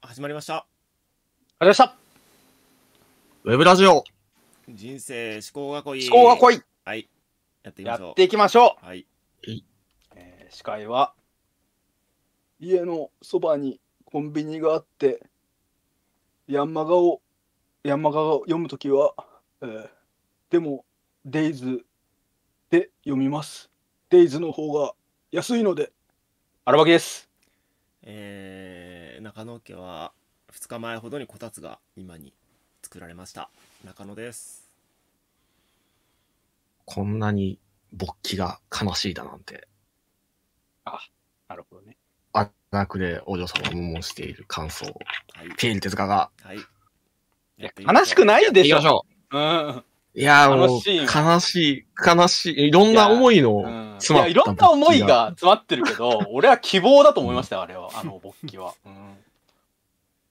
始まりました。ありがとうございました。ウェブラジオ。人生思考が濃い。思考が濃い。はいやっていきましょう。やっていきましょう、はい。えー司会は家のそばにコンビニがあってヤンマガをヤンマガを読むときは、えーでもデイズで読みます。デイズの方が安いので荒牧ですえー、中野家は2日前ほどにこたつが今に作られました。中野です。こんなに勃起が悲しいだなんて、なるほどね。あらくでお嬢様を無している感想。を、はい。ピエール哲学が、はい。いや悲しくないでしょ。行きましょう。ん、う。いやーもう、悲しい、悲しい、い。ろんな思いの詰まった。やいろんな思いが詰まってるけど 俺は希望だと思いましたよあれは。あの勃起は、うん、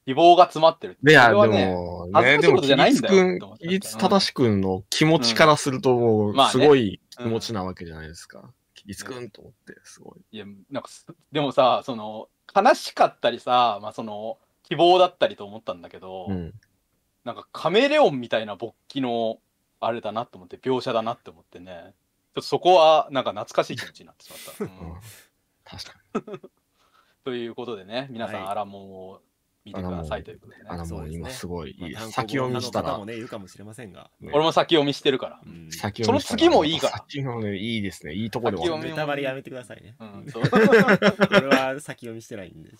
希望が詰まってるいや、でそれはねでも、ことじゃなくんって思っ、たキリツ正しくんの気持ちからすると、もう、すごい気持ちなわけじゃないですか。キリツくんと思って、すごい。いやなんかすでもさその悲しかったりさ、まあ、その希望だったりと思ったんだけど、うん。なんかカメレオンみたいな勃起のあれだなって思って描写だなって思ってね。ちょっとそこはなんか懐かしい気持ちになってしまった。うん。うん。確かに。ということでね皆さはい。んアラモンを見てくださいということでね。あの、もうそうですね。今すごいいい。まあ先読みしたら。も、ねいるかもしれませんが、ね。俺も先読みしてるから。うん。先読みその次もいいから。先のね、いいですね。いいとこで終わる先読みネタバレやめてくださいね、うん、そう。俺は先読みしてないんでちょっ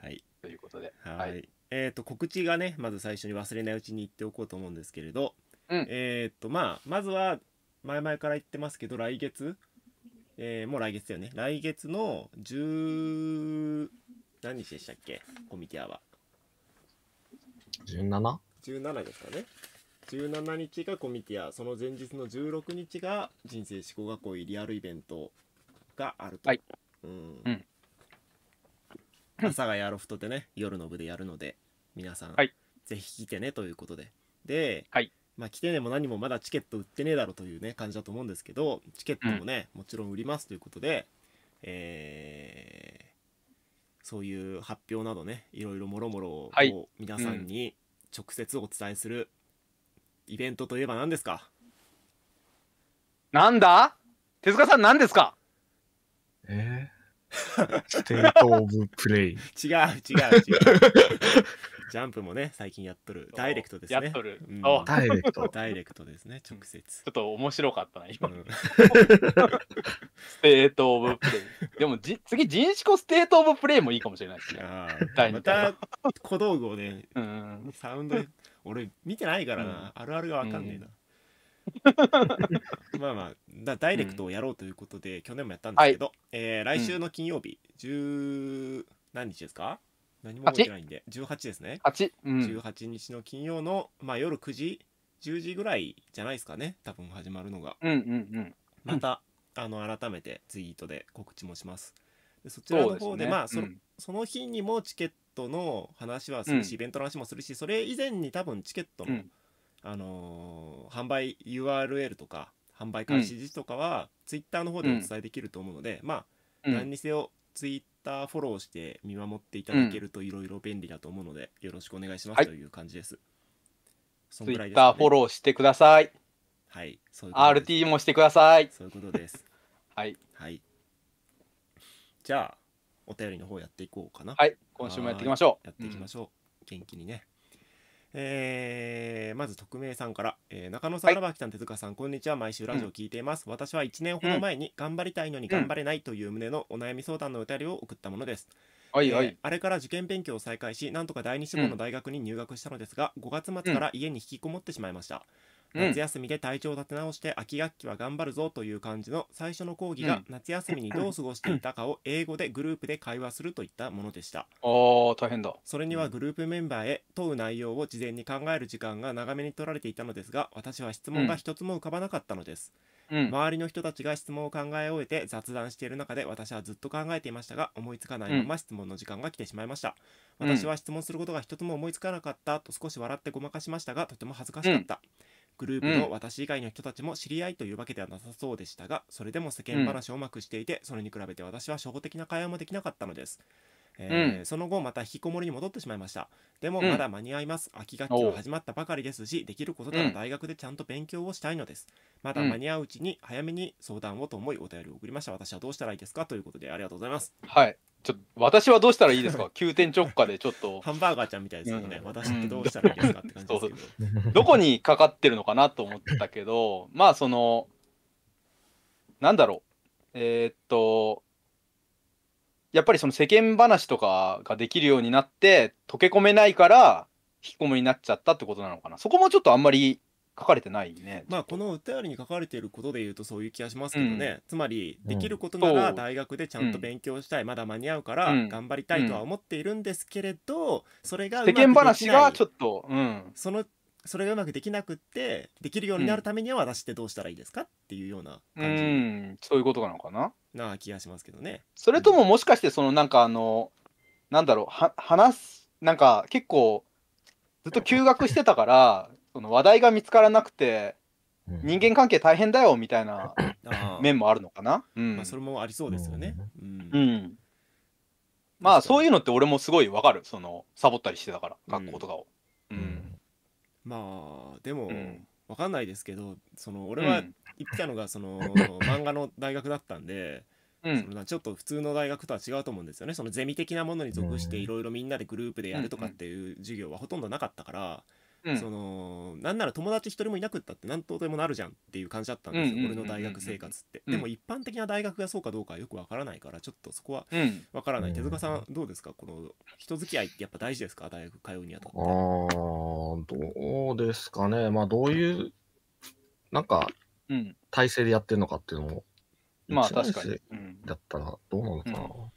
と。はい。ということで。はい、えっ、と告知がねまず最初に忘れないうちに言っておこうと思うんですけれど、うん。えっ、とまあまずは前々から言ってますけど来月、えーもう来月だよね。来月の10何日でしたっけ？コミティアは。17? 17ですかね。17日がコミティア。その前日の16日が人生思考学校リアルイベントがあると、はい。うん。うん。朝がやロフトでね夜の部でやるので皆さん、はい。ぜひ来てねということで。で、はいまあ来てねも何もまだチケット売ってねえだろうというね感じだと思うんですけどチケットもね、もちろん売りますということでえーそういう発表などねいろいろもろもろをはい。皆さんに直接お伝えするイベントといえば何ですか、なんだ？手塚さん何ですか？えー？ステートオブプレイ。違う違う違う ジャンプもね最近やっとる。ダイレクトですね。やっとる。うん。おダイレクト。ダイレクトですね直接、ちょっと面白かったな、今。うん。ステートオブプレイ。でもじ、次、人志子ステートオブプレイもいいかもしれないですね。また小道具をねうん。サウンドで俺見てないからな、あるあるがわかんねえな、まあまあだダイレクトをやろうということで、去年もやったんですけど、えー来週の金曜日、10何日ですか？何も覚えてないんで。18ですね、8。うん。18日の金曜の、まあ、夜9時10時ぐらいじゃないですかね。多分始まるのが。うんうんうん。また、あの改めてツイートで告知もします。でそちらの方でまあその,、うん。その日にもチケットの話はするし、うん。イベントの話もするしそれ以前に多分チケットの、うん。あのー販売 URL とか販売開始時期とかは、ツイッターの方でお伝えできると思うので、まあ、うん。何にせよツイッターフォローして見守っていただけるといろいろ便利だと思うので、よろしくお願いしまはいすという感じです。そんツイぐらいですかねッターフォローしてください。はい、そういうことです RT もしてください。そういうことです。はい。はい。じゃあ、お便りの方やっていこうかな。はい。今週もやっていきましょう。やっていきましょう。元気にね。えーまず匿名さんから、えー中野さん、はい荒牧さん、手塚さん、こんにちは。毎週ラジオを聞いています。私は1年ほど前に頑張りたいのに頑張れないという旨のお悩み相談のお便りを送ったものです。はいはいえー。あれから受験勉強を再開しなんとか第二志望の大学に入学したのですが、5月末から家に引きこもってしまいました、うん夏休みで体調を立て直して秋学期は頑張るぞという感じの最初の講義がうん。夏休みにどう過ごしていたかを英語でグループで会話するといったものでした。おー、大変だ。それにはグループメンバーへ問う内容を事前に考える時間が長めに取られていたのですが私は質問が一つも浮かばなかったのです、うん。周りの人たちが質問を考え終えて雑談している中で私はずっと考えていましたが思いつかないまま質問の時間が来てしまいました、うん。私は質問することが一つも思いつかなかったと少し笑ってごまかしましたがとても恥ずかしかった、グループの私以外の人たちも知り合いというわけではなさそうでしたがそれでも世間話をうまくしていてそれに比べて私は初歩的な会話もできなかったのです、えーその後また引きこもりに戻ってしまいました。でもうん。まだ間に合います、秋学期は始まったばかりですしできることならうん。大学でちゃんと勉強をしたいのです。まだ間に合ううちに早めに相談をと思いお便りを送りました。私はどうしたらいいですか？ということでありがとうございます。はい。ちょっと私はどうしたらいいですか？急転直下でちょっと、ハンバーガーちゃんみたいですよね、うん。私ってどうしたらいいですかって感じですけど、どこにかかってるのかなと思ったけど、まあその、なんだろう。えーっと、やっぱりその世間話とかができるようになって、溶け込めないから、引きこもりになっちゃったってことなのかな。そこもちょっとあんまり書かれてないね。まあこのお便りに書かれていることで言うとそういう気がしますけどね、つまりうんできることなら大学でちゃんと勉強したい、まだ間に合うからうん。頑張りたいとは思っているんですけれど、それがう世まく間話できない。がちょっと、うん。そのそれがうまくできなくってできるようになるためには私ってどうしたらいいですかっていうようなう感じ。ん、そういうことなのかな？な気がしますけどね。それとももしかしてそのなんかあのなんだろうは話すなんか結構ずっと休学してたからその話題が見つからなくて人間関係大変だよみたいな 面もあるのかな？うん。まあ、それもありそうですよね。うん。うん、まあそういうのって俺もすごいわかる。そのサボったりしてたからうん。学校とかを。うん。まあでも、うん。わかんないですけどそのう俺はん。行ってたのがその 漫画の大学だったんで、うん。そのちょっと普通の大学とは違うと思うんですよね。そのゼミ的なものに属してうん。いろいろみんなでグループでやるとかっていう授業はほとんどなかったから、うん。そのなんなら友達一人もいなくったって何とでもなるじゃんっていう感じだったんですよ、俺の大学生活って、うん。でも一般的な大学がそうかどうかはよくわからないからちょっとそこはうん。わからない、うん。手塚さんどうですか？この人付き合いってやっぱ大事ですか？大学通うにあたって。ああ、どうですかね。まあ、どういう、なんか、うん。体制でやってるのかっていうのも、まあ確かに。だったらどうなのかな。うん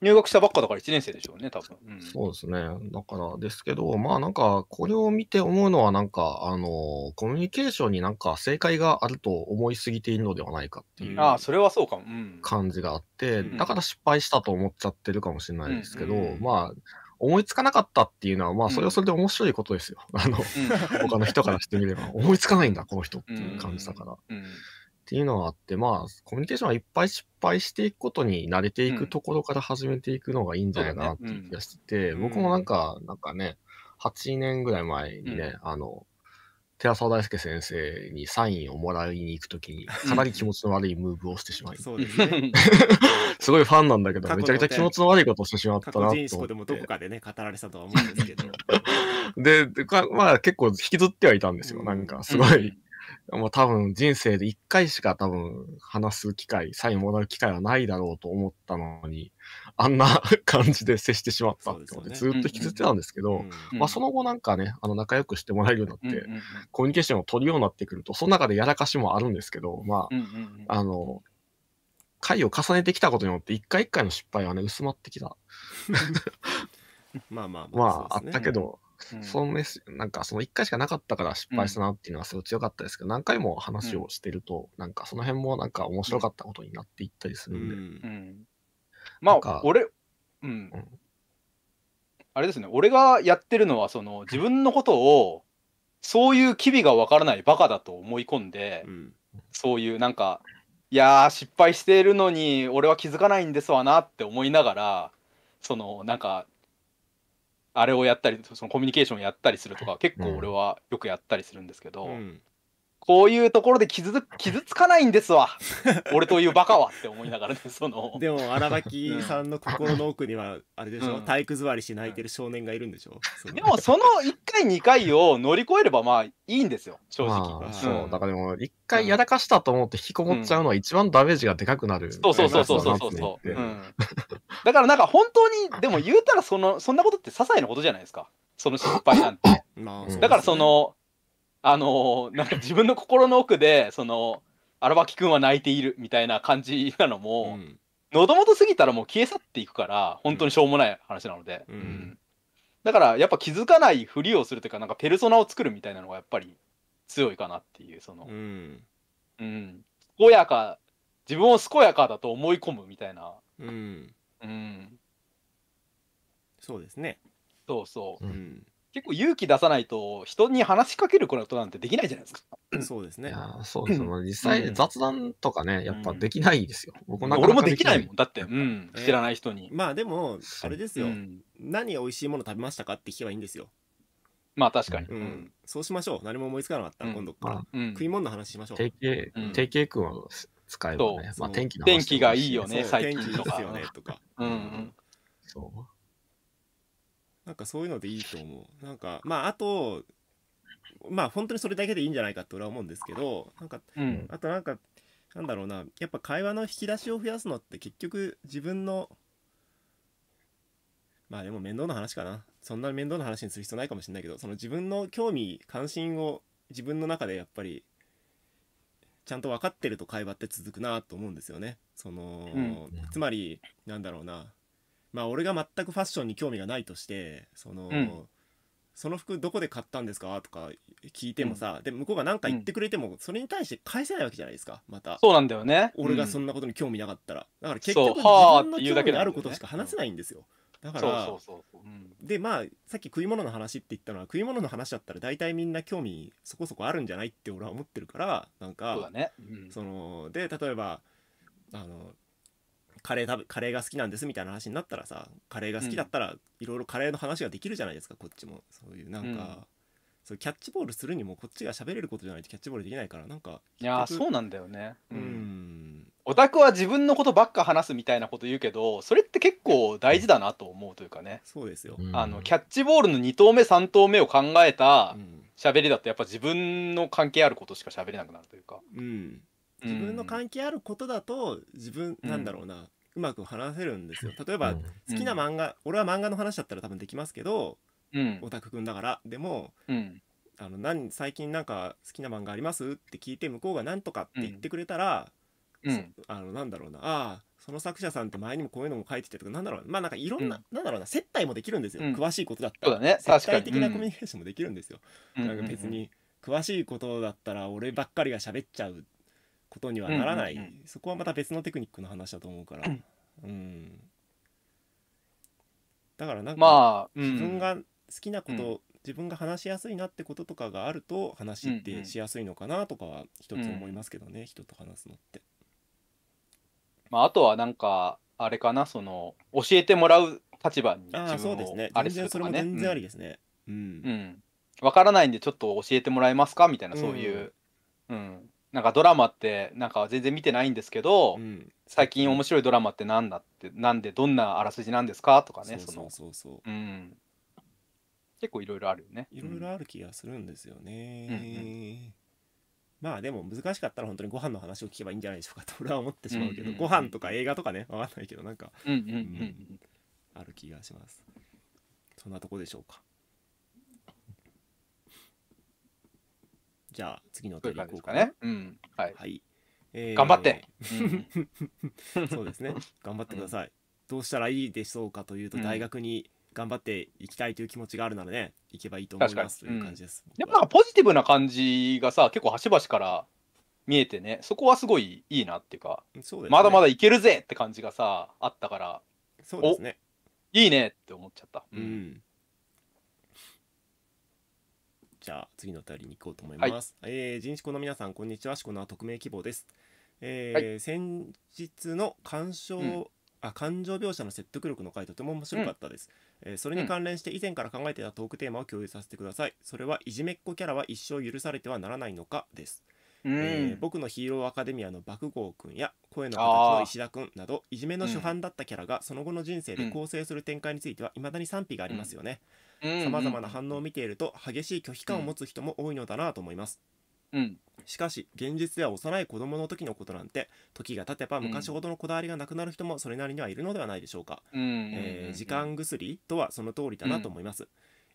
入学したばっかだから1年生でしょうね多分。うん。そうですね。だからですけど、まあなんか、これを見て思うのは、なんか、あの、コミュニケーションになんか正解があると思いすぎているのではないかっていううん。ああそれはそうかも。うん。感じがあって、うん。だから失敗したと思っちゃってるかもしれないですけど、うん。まあ、思いつかなかったっていうのは、まあ、うん。それはそれで面白いことですよ。あの、うん。他の人からしてみれば、思いつかないんだ、この人っていう感じだから。うんっていうのがあって、まあ、コミュニケーションはいっぱい失敗していくことに慣れていくところから始めていくのがいいんじゃないかなっていう気がしてて、うん。僕もなんか、なんかね、8年ぐらい前にね、あの、寺澤大輔先生にサインをもらいに行くときに、かなり気持ちの悪いムーブをしてしまい、そうですね。すごいファンなんだけど、めちゃくちゃ気持ちの悪いことをしてしまった過なとでもどこ。かでね語られてたとは思うんですけど。で、でかまあ結構引きずってはいたんですよ。うん。なんかすごい、もう多分人生で一回しか多分話す機会、サインもらう機会はないだろうと思ったのに、あんな 感じで接してしまったって思って、ずっと引きずってたんですけど、まあその後なんかね、あの仲良くしてもらえるようになって、コミュニケーションを取るようになってくると、その中でやらかしもあるんですけど、まあ、あの、回を重ねてきたことによって、一回一回の失敗はね、薄まってきた。まあまあまあ、あっそうですね。たけど、うん。そのメスなんかその1回しかなかったから失敗したなっていうのはすごい強かったですけど、何回も話をしてると、なんかその辺もなんか面白かったことになっていったりすうるんで、ん。うん。まあ俺、うん。うん。あれですね。俺がやってるのはその自分のことをそういう機微がわからないバカだと思い込んで、うん。そういうなんかいやー失敗しているのに俺は気づかないんですわなって思いながらそのなんかあれをやったりそのコミュニケーションやったりするとか結構俺はよくやったりするんですけど、うんこういうところで傷つ傷つかないんですわ。俺というバカはって思いながらねその。でも荒牧さんの心の奥にはあれでしょ、うん。体育座りし泣いてる少年がいるんでしょ、その。でもその1回2回を乗り越えればまあいいんですよ正直、まあ、うん。そう、だからでも、一回やらかしたと思って引きこもっちゃうのは一番ダメージがでかくなる。そうそうそうそうそうそうそう、うん、だからなんか本当にでも言うたらそのそんなことって些細なことじゃないですか。その失敗なんて。だからそのあのなんか自分の心の奥でその荒牧君は泣いているみたいな感じなのうも、ん。喉元過ぎたらもう消え去っていくから本当にしょうもない話なので、うん。だからやっぱ気づかないふりをするというかなんかペルソナを作るみたいなのがやっぱり強いかなっていうそのう、ん。うん、健やか自分を健やかだと思い込むみたいな、うん。うん、そうですね。そうそう。ううんん結構勇気出さないと人に話しかけることなんてできないじゃないですか。そうですね。いやーそうですよ。実うん。際雑談とかね、やっぱできないですよ。僕もなか俺なかもできないもん。だって、知らない人に。まあでもあれですよ、うん。何美味しいもの食べましたかって聞けばいいんですよ、まあ確かに。ううん。ん。そうしましょう。何も思いつかなかったらうん。今度から、食い物の話しましょう。定型、うん。定型君を使えばね、そう。まあ天気の話天気がいいよね最近天気いいとかですよねとか。うんうん。そう。なんかそういうのでいいと思う。なんかまああとまあ本当にそれだけでいいんじゃないかって俺は思うんですけどなんかうん。あとなんかなんだろうな。やっぱ会話の引き出しを増やすのって結局自分のまあでも面倒な話かな。そんな面倒な話にする必要ないかもしれないけどその自分の興味関心を自分の中でやっぱりちゃんと分かってると会話って続くなと思うんですよね。その、うん。つまりなんだろうなまあ俺が全くファッションに興味がないとしてその、うん。その服どこで買ったんですかとか聞いてもさ、で向こうが何か言ってくれてもそれに対して返せないわけじゃないですかまた。そうなんだよね。俺がそうんんなことに興味なかったら。だから結局自はあ分の興味のあることしか話せないんですよ。だからでまあさっき食い物の話って言ったのは食い物の話だったら大体みんな興味そこそこあるんじゃないって俺は思ってるからなんかそうだね。うん。そので例えばあのカレー食べカレーが好きなんですみたいな話になったらさカレーが好きだったらいろいろカレーの話ができるじゃないですかこっちも。そういうなんか、うん。そうキャッチボールするにもこっちが喋れることじゃないとキャッチボールできないからなんかいやそうなんだよね。ううん。んオタクは自分のことばっか話すみたいなこと言うけどそれって結構大事だなと思うというかね、そうですよ、うん。あのキャッチボールの2投目3投目を考えたうん。喋りだとやっぱ自分の関係あることしか喋れなくなるというか。うん自分の関係あることだと自分うん。なんだろうな、うまく話せるんですよ。例えば、うん。好きな漫画、俺は漫画の話だったら多分できますけどうん。オタクくんだから。でもうん。あの何最近なんか好きな漫画ありますって聞いて向こうが何とかって言ってくれたら、うん。そあのなんだろうなああその作者さんって前にもこういうのも書いててとかなんだろうまあなんかいろんな、うん。なんだろうな接待もできるんですよ、うん。詳しいことだったら。そうだね接待的なうんコミュニケーションもできるんですよ、うん。なんか別に詳しいことだったら俺ばっかりが喋っちゃうことにはならない、うんうんうん。そこはまた別のテクニックの話だと思うから。うん。だからなんか、まあ、うん。自分が好きなこと、自分が話しやすいなってこととかがあると話っうんうんてしやすいのかなとかは一つ思いますけどね、人と話すのって。まあ、あとはなんかあれかなその教えてもらう立場に自分をそうですね。あれ全然それするとかねも全然ありですね。うん。うん。うん。わからないんでちょっと教えてもらえますか？みたいなそういう、うんなんかドラマってなんか全然見てないんですけど、うん。最近面白いドラマって何だってなんでどんなあらすじなんですかとかねそうそうその。そうん。結構いろいろあるよね。いろいろある気がするんですよね。うんまあでも難しかったら本当にご飯の話を聞けばいいんじゃないでしょうかと俺は思ってしまうけど、うんうんうんご飯とか映画とかねわかんないけどなんかうんうんうん。うん。ある気がします。そんなとこでしょうか。じゃあ次のお便り行こうかねうんはい、はい。えー頑張って、うん そうですね。頑張ってください。どうしたらいいでしょうかというと、うん大学に頑張っていきたいという気持ちがあるならね、行けばいいと思いますという感じです。やっぱポジティブな感じがさ結構端々から見えてねそこはすごいいいなっていうかそうですねまだまだいけるぜって感じがさあったからそうですね。いいねって思っちゃった、うん。じゃあ次のお便りに行こうと思います。えー人種の皆さんこんにちは。しこのは匿名希望です。えー先日の鑑賞、うん。あ感情描写の説得力の回とても面白かったです、えーそれに関連して以前から考えていたトークテーマを共有させてください。それはいじめっ子キャラは一生許されてはならないのかです。うん。えー僕のヒーローアカデミアの爆豪くんや声の形の石田くんなどいじめの主犯だったキャラがその後の人生で構成する展開については未だに賛否がありますよねさまざまな反応を見ていると激しい拒否感を持つ人も多いのだなと思います。うん。しかし現実では幼い子供の時のことなんて時が経てば昔ほどのこだわりがなくなる人もそれなりにはいるのではないでしょうか、うんえー時間薬とはその通りだなと思います、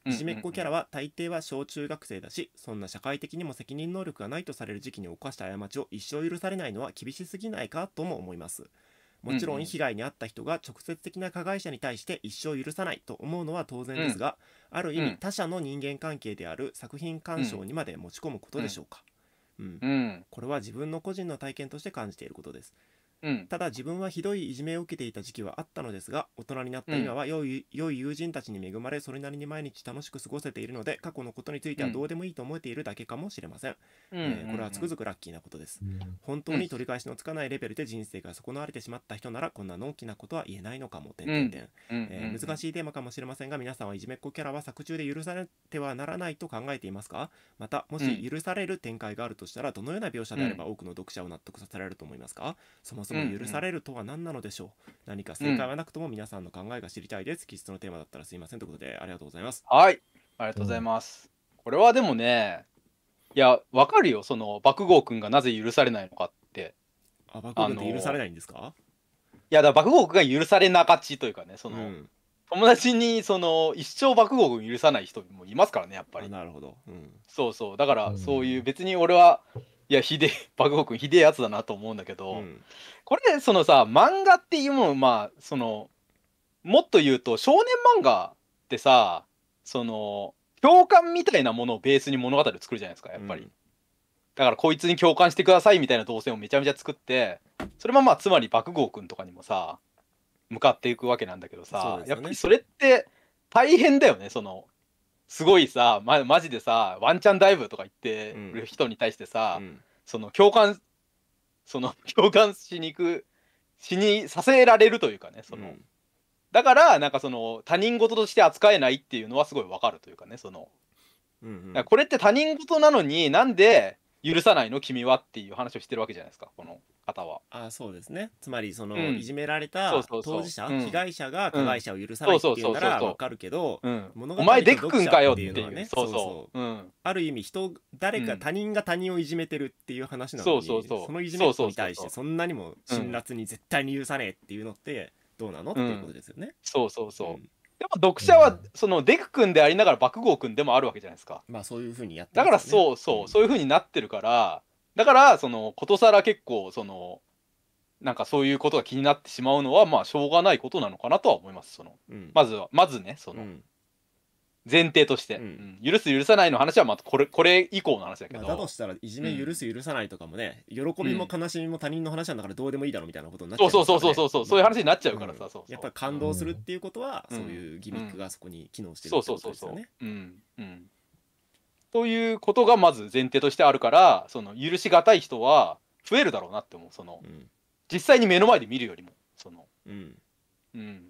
いじめっ子キャラは大抵は小中学生だしそんな社会的にも責任能力がないとされる時期に犯した過ちを一生許されないのは厳しすぎないかとも思いますもちろうん被害に遭った人が直接的な加害者に対して一生許さないと思うのは当然ですが、ある意うん。味他者の人間関係である作品鑑賞にまで持ち込むことでしょうか、うん。うん。これは自分の個人の体験として感じていることですうん。ただ自分はひどいいじめを受けていた時期はあったのですが大人になった今は良い,、良い友人たちに恵まれそれなりに毎日楽しく過ごせているので過去のことについてはどうでもいいと思えているだけかもしれません、うん。えーこれはつくづくラッキーなことです。本当に取り返しのつかないレベルで人生が損なわれてしまった人ならこんなのんきなことは言えないのかも、えー難いしいテーマかもしれませんが皆さんはいじめっ子キャラは作中で許されてはならないと考えていますか？またもし許される展開があるとしたらどのような描写であれば多くの読者を納得させられると思いますか？そもそも許されるとは何なのでしょう。何か正解はなくとも皆さんの考えが知りたいです。気質のテーマだったらすいません。ということでありがとうございます。はい。ありがとうございます、これはでもねいやわかるよ。その爆豪くんがなぜ許されないのかって。あバク君って許されないんですか、いやだから爆豪くんが許されながちというかねその、うん。友達にその一生爆豪くん許さない人もいますからねやっぱありなるほど、うん、そうそう。だからうん。そういう別に俺はいやひでえ 爆豪くんひでえやつだなと思うんだけど、うん。これそのさ漫画っていうものまあそのもっと言うと少年漫画ってさその共感みたいなものをベースに物語を作るじゃないですかやっぱり、うん。だからこいつに共感してくださいみたいな動線をめちゃめちゃ作ってそれもまあつまり爆豪くんとかにもさ向かっていくわけなんだけどさ、ね。やっぱりそれって大変だよねそのすごいさ、ま、マジでさワンチャンダイブとか言ってる人に対してさ、うん。その共感その 共感しに行くしにさせられるというかねその、うん。だからなんかその他人事として扱えないっていうのはすごいわかるというかねその。うんうん。これって他人事なのになんで許さないの？君はっていう話をしてるわけじゃないですかこの方は。あそうですね。つまりその、うん。いじめられた当事者、うん。被害者が加害者を許さないっていうならわかるけどうん、物語お前デク君かよっていうね。そうそう。ある意味人誰かうん。他人が他人をいじめてるっていう話なのに、そうそうそう。のいじめに対してそんなにも辛辣に絶対に許さねえっていうのってどうなの、っていうことですよね。そうそうそう。うん。でも読者はそのデク君でありながら爆豪君でもあるわけじゃないですか。まあそういうふうにやってだからそうそう、そういう風になってるからだからそのことさら結構そのなんかそういうことが気になってしまうのはまあしょうがないことなのかなとは思います。そのうん。まずはまずねそのうん。前提として、うん。うん。許す許さないの話はまたこれこれ以降の話だけど、まあ、だとしたらいじめ許す許さないとかもね、喜びも悲しみも他人の話なんだからどうでもいいだろうみたいなことになっちゃそういますから、ね、そうそうそうそうそういう話になっちゃうからさ、うんそうそう。やっぱり感動するっていうことは、うんそういうギミックがそこに機能してるそうってそうそうそうことですよね。うん。うんということがまず前提としてあるからその許しがたい人は増えるだろうなって思う。そのうん。実際に目の前で見るよりもその、うん、うん、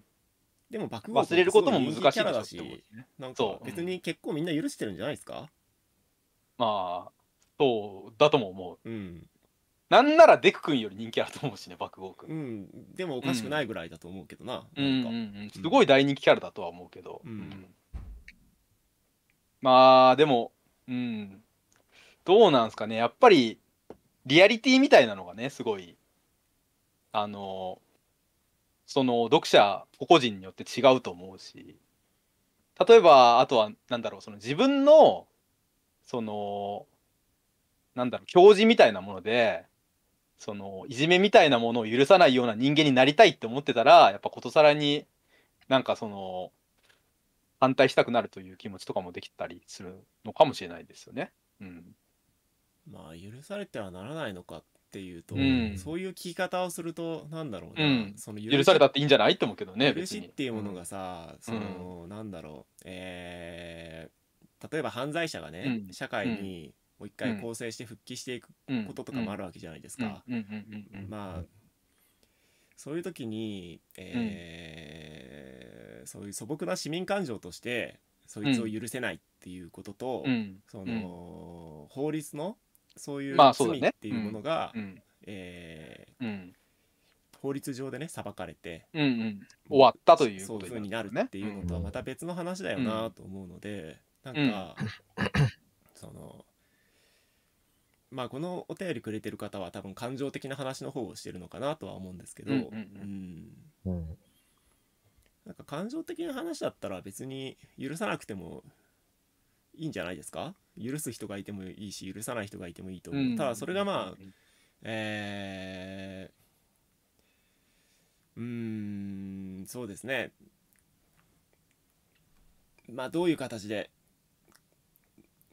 でも爆豪忘れることも難しいでしなんか別に結構みんな許してるんじゃないですか？まあそうだとも思う。うん、なんならデク君より人気あると思うしね爆豪う君ん、でもおかしくないぐらいだと思うけどな,、うん。うんなんかうん。すごい大人気キャラだとは思うけど、うん。まあでもうん。どうなんすかね。やっぱりリアリティみたいなのがねすごいあのその読者個々人によって違うと思うし。例えばあとはなんだろうその自分のそのなんだろう教示みたいなものでそのいじめみたいなものを許さないような人間になりたいって思ってたらやっぱことさらになんかその反対したくなるという気持ちとかもできたりするのかもしれないですよね。うん、まあ許されてはならないのかっていうと、うん。そういう聞き方をするとなんだろうな、うん。その許されたっていいんじゃないって思うけどね許し。っていうものがさ、そのなんだろう。えー例えば犯罪者がね、うん。社会にもう一回更生して復帰していくうん。こととかもあるわけじゃないですか、まあそういう時に、えーそういう素朴な市民感情としてそいつを許せないっていうことと、うん。その、法律のそういう罪っていうものが、うん。えうん。ー法律上でね裁かれてうんうん。終わったというそうになるっていうのとはまた別の話だよなと思うので、なんか、そのまあこのお便りくれてる方は多分感情的な話の方をしてるのかなとは思うんですけど、うんうんうん。うん。うん。なんか感情的な話だったら別に許さなくてもいいんじゃないですか？許す人がいてもいいし許さない人がいてもいいと思う、うん。ただそれがまあえー、うーんそうですね。まあどういう形で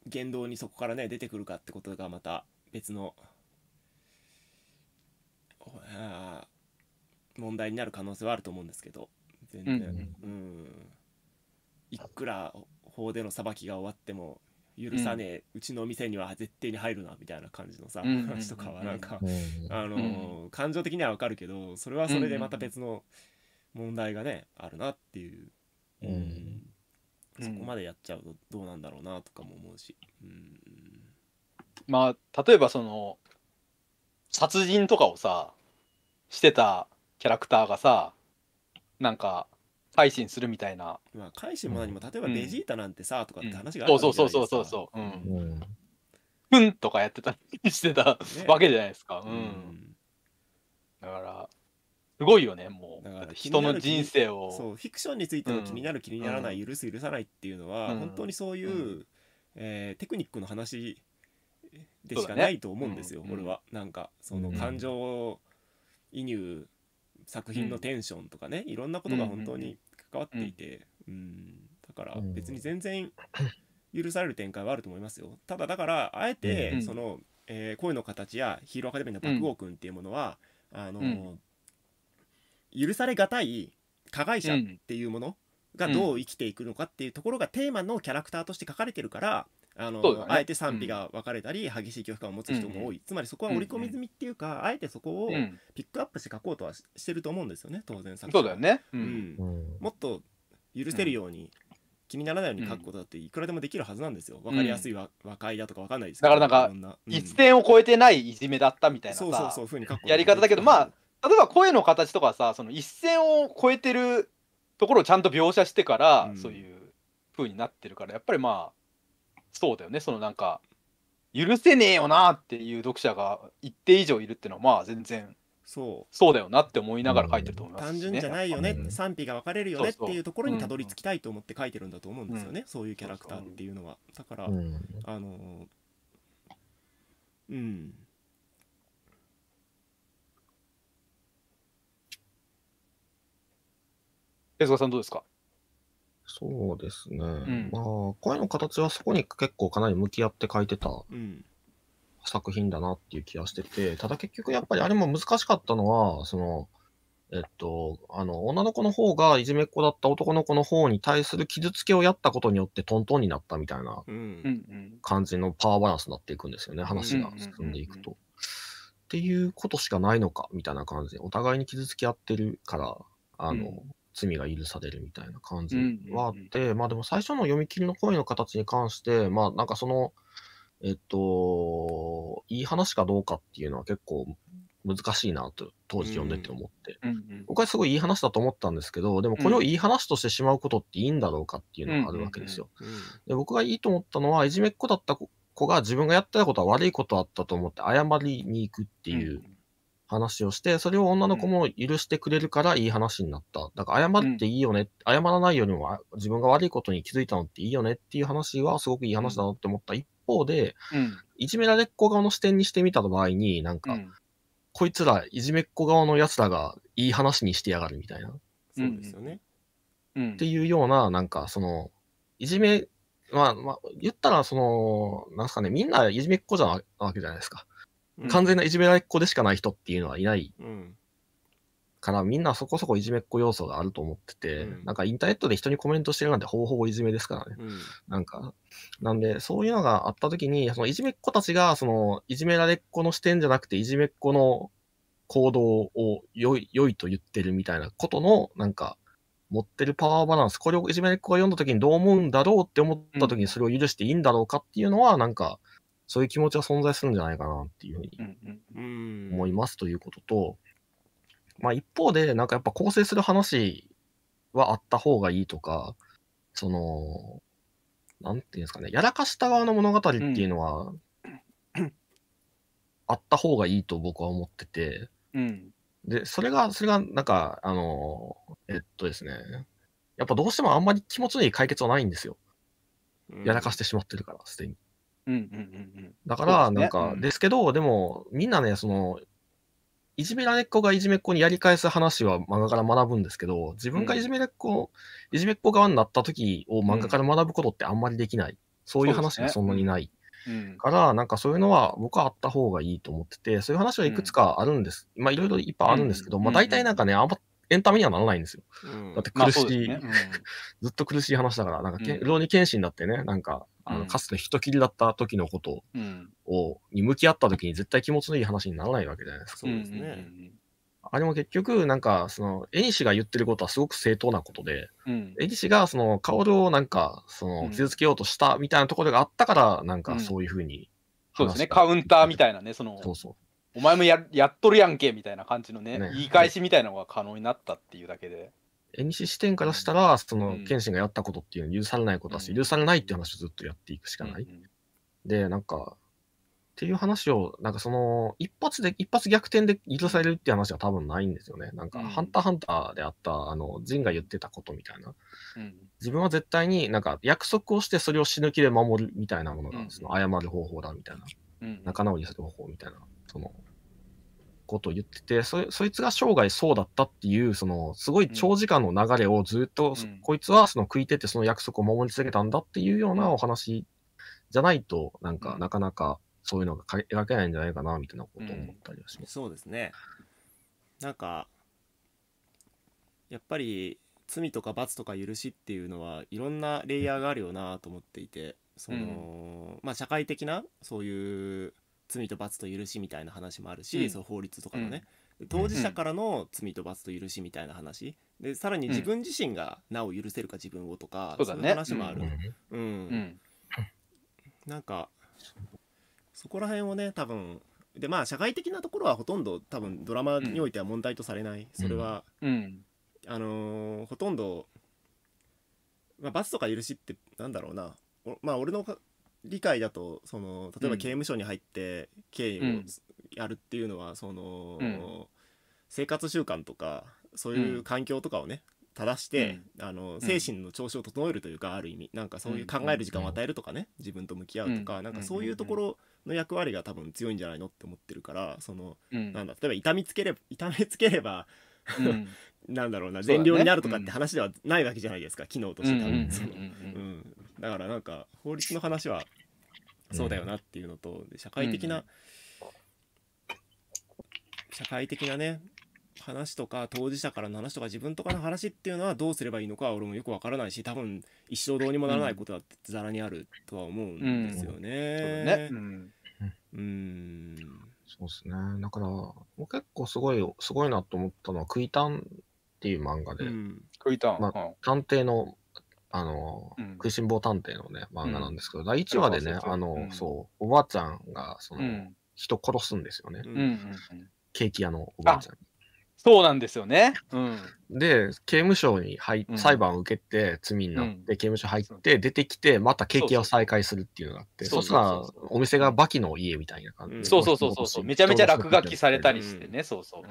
言動にそこからね出てくるかってことがまた別の問題になる可能性はあると思うんですけど全然うん、いくら法での裁きが終わっても許さねえ、うちの店には絶対に入るなみたいな感じのさ、うん。話とかはなんか、うん。あのー感情的にはわかるけどそれはそれでまた別の問題がねあるなっていう、うん。うんそこまでやっちゃうとどうなんだろうなとかも思うし、うん、まあ例えばその殺人とかをさしてたキャラクターがさなんか改心するみたいな。まあ改心も何も例えばうん。ベジータなんてさとかって話があそうるわけそうじゃそうないですか。そうそうそう、うん、うん。ふんとかやってたりしてたね。わけじゃないですか、ううんん。だからすごいよねもう。だからだって人の人生を。そうフィクションについての気になる気にならない、許す許さないっていうのは、うん。本当にそういう、うえーテクニックの話でしかないと思うんですよ、うん。俺は。なんかそのうん。感情移入作品のテンションとかね、いろんなことが本当に関わっていて、うん。だからうん。別に全然許される展開はあると思いますよ。ただだからあえて、うんその、えー声の形やヒーローアカデミーの爆豪君っていうものは、あのうん許されがたい加害者っうん。ていうものがどう生きていくのかっていうところがテーマのキャラクターとして書かれてるからあの、ね。あえて賛否が分かれたり、激しい恐怖感を持つ人も多い、つまりそこは織り込み済みっていうか、あえてそこをうん。ピックアップして書こうとはししてると思うんですよね当然作者は。そうだよね、ううん。んうん。もっと許せるように、気にならないように書くことだっていくらでもできるはずなんですよ。分かりやすいわ、和解だとか分かんないですけど。だからな。ん。か一線を越えてないいじめだったみたいなさそうそうそうふうに書くことやり方だけどまあ例えば声の形とかさその一線を越えてるところをちゃんと描写してから、うん。そういう風になってるからやっぱりまあそうだよね。そのなんか許せねえよなっていう読者が一定以上いるっていうのはまあ全然そそうだよなって思いながら書いてると思いうますし、ね。単純じゃないよね、うん賛否が分かれるよねっていうところにたどり着きたいと思って書いてるんだと思うんですよね、そういうキャラクターっていうのは。だから、うんあのーうん手塚さんどうですか？そうですね。ん。まあ、声の形はそこに結構かなり向き合って書いてたうん。作品だなっていう気がしてて、ただ結局やっぱりあれも難しかったのは、その、えっと、あの、女の子の方がいじめっ子だった男の子の方に対する傷つけをやったことによってトントンになったみたいなうん。うん感じのパワーバランスになっていくんですよね、話が進んでいくと。っていうことしかないのか、みたいな感じで、お互いに傷つけ合ってるから、あの、うん罪が許されるみたいな感じうんはあって、まあでも最初の読み切りの声の形に関して、まあなんかその、えっと、いい話かどうかっていうのは結構難しいなと、当時読んでて思って。僕はすごいいい話だと思ったんですけど、でもこれをいい話としてしまうことっていいんだろうかっていうのがあるわけですよ。で僕がいいと思ったのは、いじめっ子だった子子が自分がやってたことは悪いことだったと思って謝りに行くっていう話をして、それを女の子も許してくれるからいい話になった。だから謝っていいよね、謝らないよりもあ自分が悪いことに気づいたのっていいよねっていう話はすごくいい話だなって思った。一方で、うん。いじめられっ子側の視点にしてみた場合に、なんか、うん。こいつらいじめっ子側の奴らがいい話にしてやがるみたいな。っそうですよね、うんていうような、なんかその、いじめ、まあまあ、言ったらその、なんすかね、みんないじめっ子じゃなわけじゃないですか。うん。完全ないじめられっ子でしかない人っていうのはいないうん。から、みんなそこそこいじめっ子要素があると思ってて、うん。なんかインターネットで人にコメントしてるなんてほぼほぼいじめですからね。うん。なんか、なんで、そういうのがあったときに、そのいじめっ子たちが、その、いじめられっ子の視点じゃなくて、いじめっ子の行動を良い、良いと言ってるみたいなことの、なんか、持ってるパワーバランス、これをいじめられっ子が読んだときにどう思うんだろうって思ったときにそれを許していいんだろうかっていうのは、なんか、そういう気持ちは存在するんじゃないかなっていうふうに思いますということと、まあ一方で、なんかやっぱ構成する話はあった方がいいとか、その、なんていうんですかね、やらかした側の物語っていうのは、あった方がいいと僕は思ってて、うんで、それが、それがなんか、あの、えっとですね、やっぱどうしてもあんまり気持ちのいい解決はないんですよ。やらかしてしまってるから、すでに。うんうんうんだから、なんか、うん。ですけど、でも、みんなね、その、いじめられっ子がいじめっ子にやり返す話は漫画から学ぶんですけど、自分がいじめられっ子、いじめっ子側になった時を漫画から学ぶことってあんまりできない。そういう話がそんなにない。うん。から、なんかそういうのは僕はあった方がいいと思ってて、そういう話はいくつかあるんです。まあいろいろいっぱいあるんですけど、うん。まあ大体なんかね、あんまエンタメにはならないんですよ。うん。だってまあ苦しい。ずっと苦しい話だから、なんか浪人謙信だってね、なんか、あの、うんかつて人切りだった時のこと。を、に向き合った時に絶対気持ちのいい話にならないわけじゃないですか。そうですねんあれも結局、なんか、その、絵西が言ってることはすごく正当なことで、うん。絵西が、その、薫をなんか、その、うん傷つけようとしたみたいなところがあったから、なんか、うんそういうふうに、そうですね。カウンターみたいなね、その、そうそう。お前もややっとるやんけみたいな感じのね、ね言い返しみたいなのが可能になったっていうだけで。絵西視点からしたら、そのうん、謙信がやったことっていうのは許されないことだし、うん。許されないっていう話をずっとやっていくしかない。で、なんか、っていう話を、なんかその、一発で、一発逆転で許されるっていう話は多分ないんですよね。なんか、うん。ハンターハンターであった、あの、ジンが言ってたことみたいな。うん。自分は絶対になんか約束をしてそれを死ぬ気で守るみたいなものが、うん。その謝る方法だみたいな、うん。仲直りする方法みたいな、その、ことを言ってて、そそいつが生涯そうだったっていう、その、すごい長時間の流れをずっと、うん。こいつはその食いてってその約束を守り続けたんだっていうようなお話じゃないと、なんか、うん。なかなかそういうのがか描けないんじゃないかな、みたいなことを思ったりはします。そうですね。なんかやっぱり罪とか罰とか許しっていうのはいろんなレイヤーがあるよなと思っていてその、まあ社会的なそういう罪と罰と許しみたいな話もあるし、うん。そう法律とかのね、当事者からの罪と罰と許しみたいな話。でさらに自分自身がなお許せるか自分をとか、そういう話もある、うん。うん。うん。なんかそこら辺をね多分でまあ社会的なところはほとんど多分ドラマにおいては問題とされない、それは、うん。あのーほとんど、まあ、罰とか許しってなんだろうな。おまあ俺のか理解だとその例えばうん。刑務所に入って刑をうん。やるっていうのはその、うん。生活習慣とかそういう環境とかをね正して、あの精神の調子を整えるというか、ある意味なんかそういう考える時間を与えるとかね自分と向き合うとか、うん。なんかそういうところの役割が多分強いんじゃないのって思ってるからそのうん。なんだ例えば痛みつければ痛めつければうん。なんだろうな善良になるとかって話ではないわけじゃないですか、機能として多うんうん分そのうんうんだからなんか法律の話はそうだよなっていうのとで社会的な、うん社会的なね話とか当事者からの話とか自分とかの話っていうのはどうすればいいのかは俺もよくわからないし多分一生どうにもならないことだってざらにあるとは思うんですよね。ねうん。うん。そうですね。だから、僕結構すごい、すごいなと思ったのは、クイタンっていう漫画で、うん。クイタン。まあ探偵の、あの、うん。食いしん坊探偵のね、漫画なんですけど、第1話でね、あの、うん。そう、おばあちゃんが、その、うん。人殺すんですよね。ケーキ屋のおばあちゃん。そうなんですよね。うん。で、刑務所に入裁判を受けて罪になって、うん。刑務所入って、出てきて、またケーキ屋を再開するっていうのがあって、そしたらお店がバキの家みたいな感じで、うん。そうそうそうそうそう。めちゃめちゃ落書きされたりしてね、そうそう。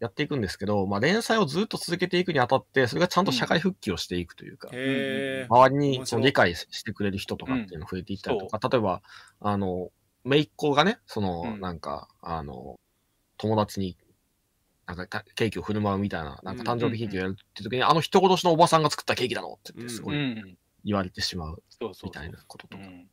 やっていくんですけど、まあ、連載をずっと続けていくにあたって、それがちゃんと社会復帰をしていくというか、へえ周りにその理解してくれる人とかっていうのが増えていったりとか、例えば、あの、姪っ子がね、その、うん。なんか、あの、友達に、なんかかケーキを振る舞うみたいな、なんか誕生日ケーキをやるって時に、あの人殺しのおばさんが作ったケーキだろって言って、すごういん。言われてしまうそうそう。みたいなこととか、うん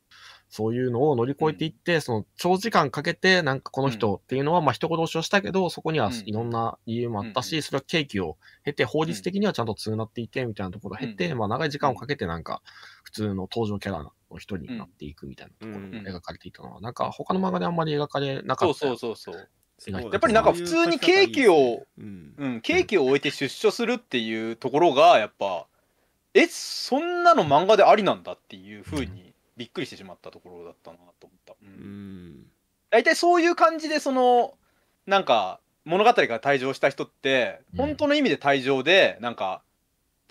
そういうのを乗り越えていって、その長時間かけて、なんかこの人っていうのは、まあ人殺しをしたけど、そこにはうん。いろんな理由もあったし、うんそれは契機を経て、法律的にはちゃんと償っていて、みたいなところを経て、うん。まあ長い時間をかけて、なんか、普通の登場キャラの一人になっていくみたいなところうん。が描かれていたのは、なんか他の漫画であんまり描かれなかそうった。そうそう。そう。すごいやっぱりなんか普通にケーキをうんうん、ケーキを置いて出所するっていうところがやっぱえそんなの漫画でありなんだっていうふうにびっくりしてしまったところだったなと思った、う、うん。ん大体そういう感じでそのなんか物語が退場した人ってうん。本当の意味で退場でなんか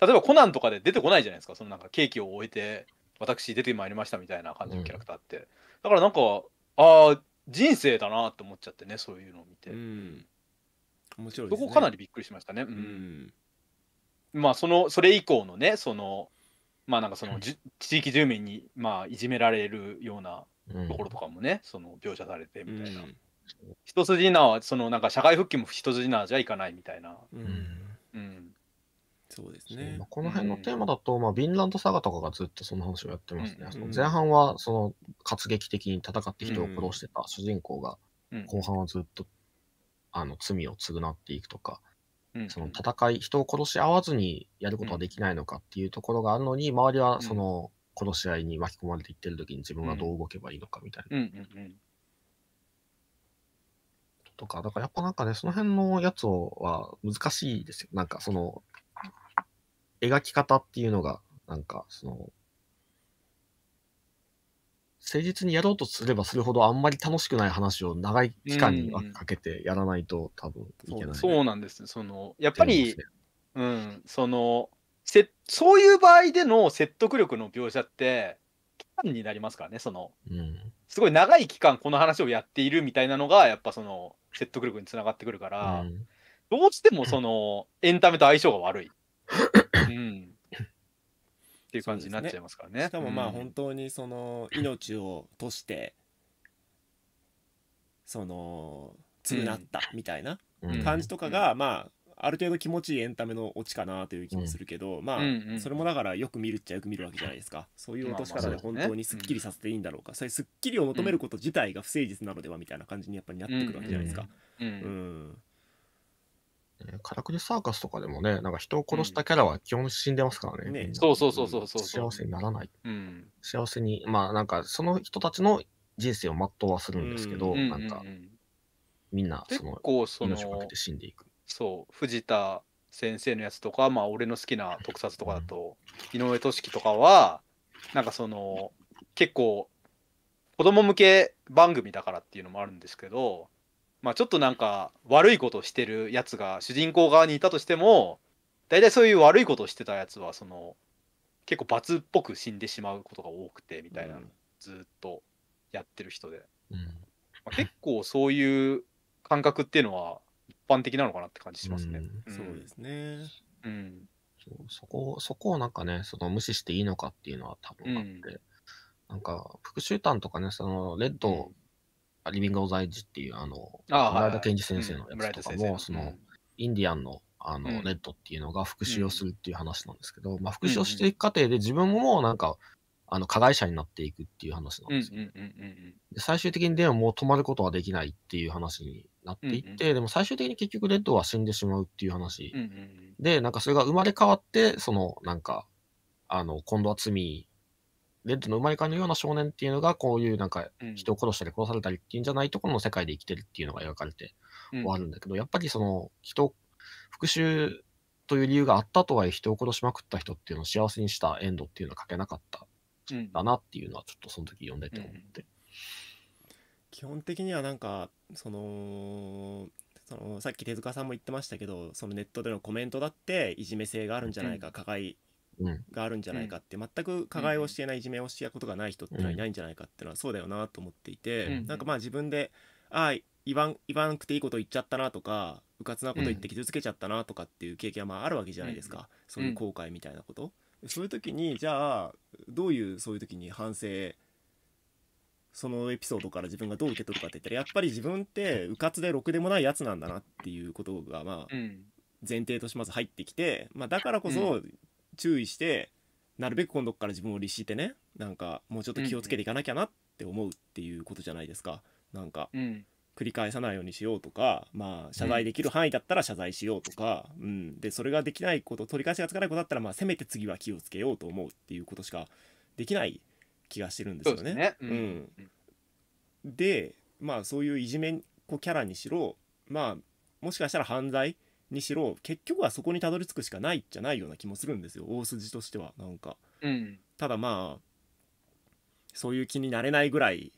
例えばコナンとかで出てこないじゃないですか。そのなんかケーキを置いて私出てまいりましたみたいな感じのキャラクターって、だからなんかああ人生だなって思っちゃってねそういうのを見て、うん。面白いですね。そこかなりびっくりしましたね、ううんん。まあそのそれ以降のねそのまあなんかそのじゅ地域住民にまあいじめられるようなうん。ところとかもね、その描写されてみたいな、うん。一筋縄はそのなんか社会復帰も一筋縄じゃいかないみたいな、ううん。んうん、そうですね。まあ、この辺のテーマだと、まあ、ビンランドサガとかがずっとその話をやってますね。うん。その前半はその活劇的に戦って人を殺してた主人公が、うん。後半はずっとあの罪を償っていくとか、うんその戦い、人を殺し合わずにやることはできないのかっていうところがあるのに、周りはその殺し合いに巻き込まれていってる時に自分はどう動けばいいのかみたいな。とか、だからやっぱなんかね、その辺のやつは難しいですよ。なんかその、描き方っていうのが、なんかその、誠実にやろうとすればするほどあんまり楽しくない話を長い期間にかけてやらないと多分いけない。そうなんですそのやっぱりうん、そのせそういう場合での説得力の描写って期間になりますからねそのうん。すごい長い期間この話をやっているみたいなのがやっぱその説得力につながってくるから、うん。どうしてもそのエンタメと相性が悪い、うん、っていう感じになっちゃいますからね。しかもまあうん。本当にその命を賭してその償ったみたいなうん。感じとかがまあある程度気持ちいいエンタメのオチかなという気もするけどまあうんうん。それもだからよく見るっちゃよく見るわけじゃないですか。そういう落とし方で本当にすっきりさせていいんだろうか。それすっきりを求めること自体が不誠実なのではみたいな感じにやっぱりなってくるわけじゃないですか。うん。うんねカラクリサーカスとかでもね、なんか人を殺したキャラは基本死んでますからね。ね。みんな。そうそうそうそうそう幸せにならない。うん。幸せに、まあなんかその人たちの人生を全うはするんですけど、ううんなんかみんなその命をかけて死んでいく。そう藤田先生のやつとかまあ俺の好きな特撮とかだと、井上俊樹とかはなんかその結構子供向け番組だからっていうのもあるんですけどまあちょっとなんか悪いことをしてるやつが主人公側にいたとしても大体そういう悪いことをしてたやつはその結構罰っぽく死んでしまうことが多くてみたいな、うん。ずっとやってる人で、うん。まあ、結構そういう感覚っていうのは一般的なのかなって感じしますね。うん。そうですね。うん。そうそこそこをなんかね、その無視していいのかっていうのは多分あって、うん。なんか、復讐譚とかね、その、レッド、リビング・オブ・ザ・エッジっていう、あの、村田健二先生のうんやつとかも、その、インディアンの、あの、うん。レッドっていうのが復讐をするっていう話なんですけど、まあ、復讐をしていく過程で自分ももうなんか、あの、加害者になっていくっていう話なんうんですよ。最終的にでももう止まることはできないっていう話になっていって、でも最終的に結局レッドは死んでしまうっていう話。で、なんかそれが生まれ変わって、その、なんか、あの、今度は罪、レッドの生まれ変わりのような少年っていうのが、こういうなんか、人を殺したり殺されたりっていうんじゃないところの世界で生きてるっていうのが描かれて終わるんだけど、やっぱりその、人、復讐という理由があったとはいえ人を殺しまくった人っていうのを幸せにしたエンドっていうのは書けなかっただなっていうのはちょっとその時読んでて思って。基本的にはなんかそのそのさっき手塚さんも言ってましたけどそのネットでのコメントだっていじめ性があるんじゃないか、加害。があるんじゃないかって、全く加害をしていないいじめをしたことがない人ってのはいないんじゃないかっていうのはそうだよなと思っていて、うん。なんかまあ自分でああ言わん言わなくていいこと言っちゃったなとかうかつなこと言って傷つけちゃったなとかっていう経験はまああるわけじゃないですか、そういう後悔みたいなこと、そういう時にじゃあどういうそういう時に反省そのエピソードから自分がどう受け取るかって言ったらやっぱり自分ってうかつでろくでもないやつなんだなっていうことがまあうん。前提としてまず入ってきて、まあ、だからこそ注意して、なるべく今度から自分を律してねなんかもうちょっと気をつけていかなきゃなって思うっていうことじゃないですかなんかうん繰り返さないようにしようとかまあ謝罪できる範囲だったら謝罪しようとか、うんでそれができないこと取り返しがつかないことだったらまあせめて次は気をつけようと思うっていうことしかできない気がしてるんですよね。ね。ううんんでまあそういういじめこうキャラにしろまあもしかしたら犯罪にしろ結局はそこにたどり着くしかないじゃないような気もするんですよ。大筋としてはなんか。うん。ただまあそういう気になれないぐらい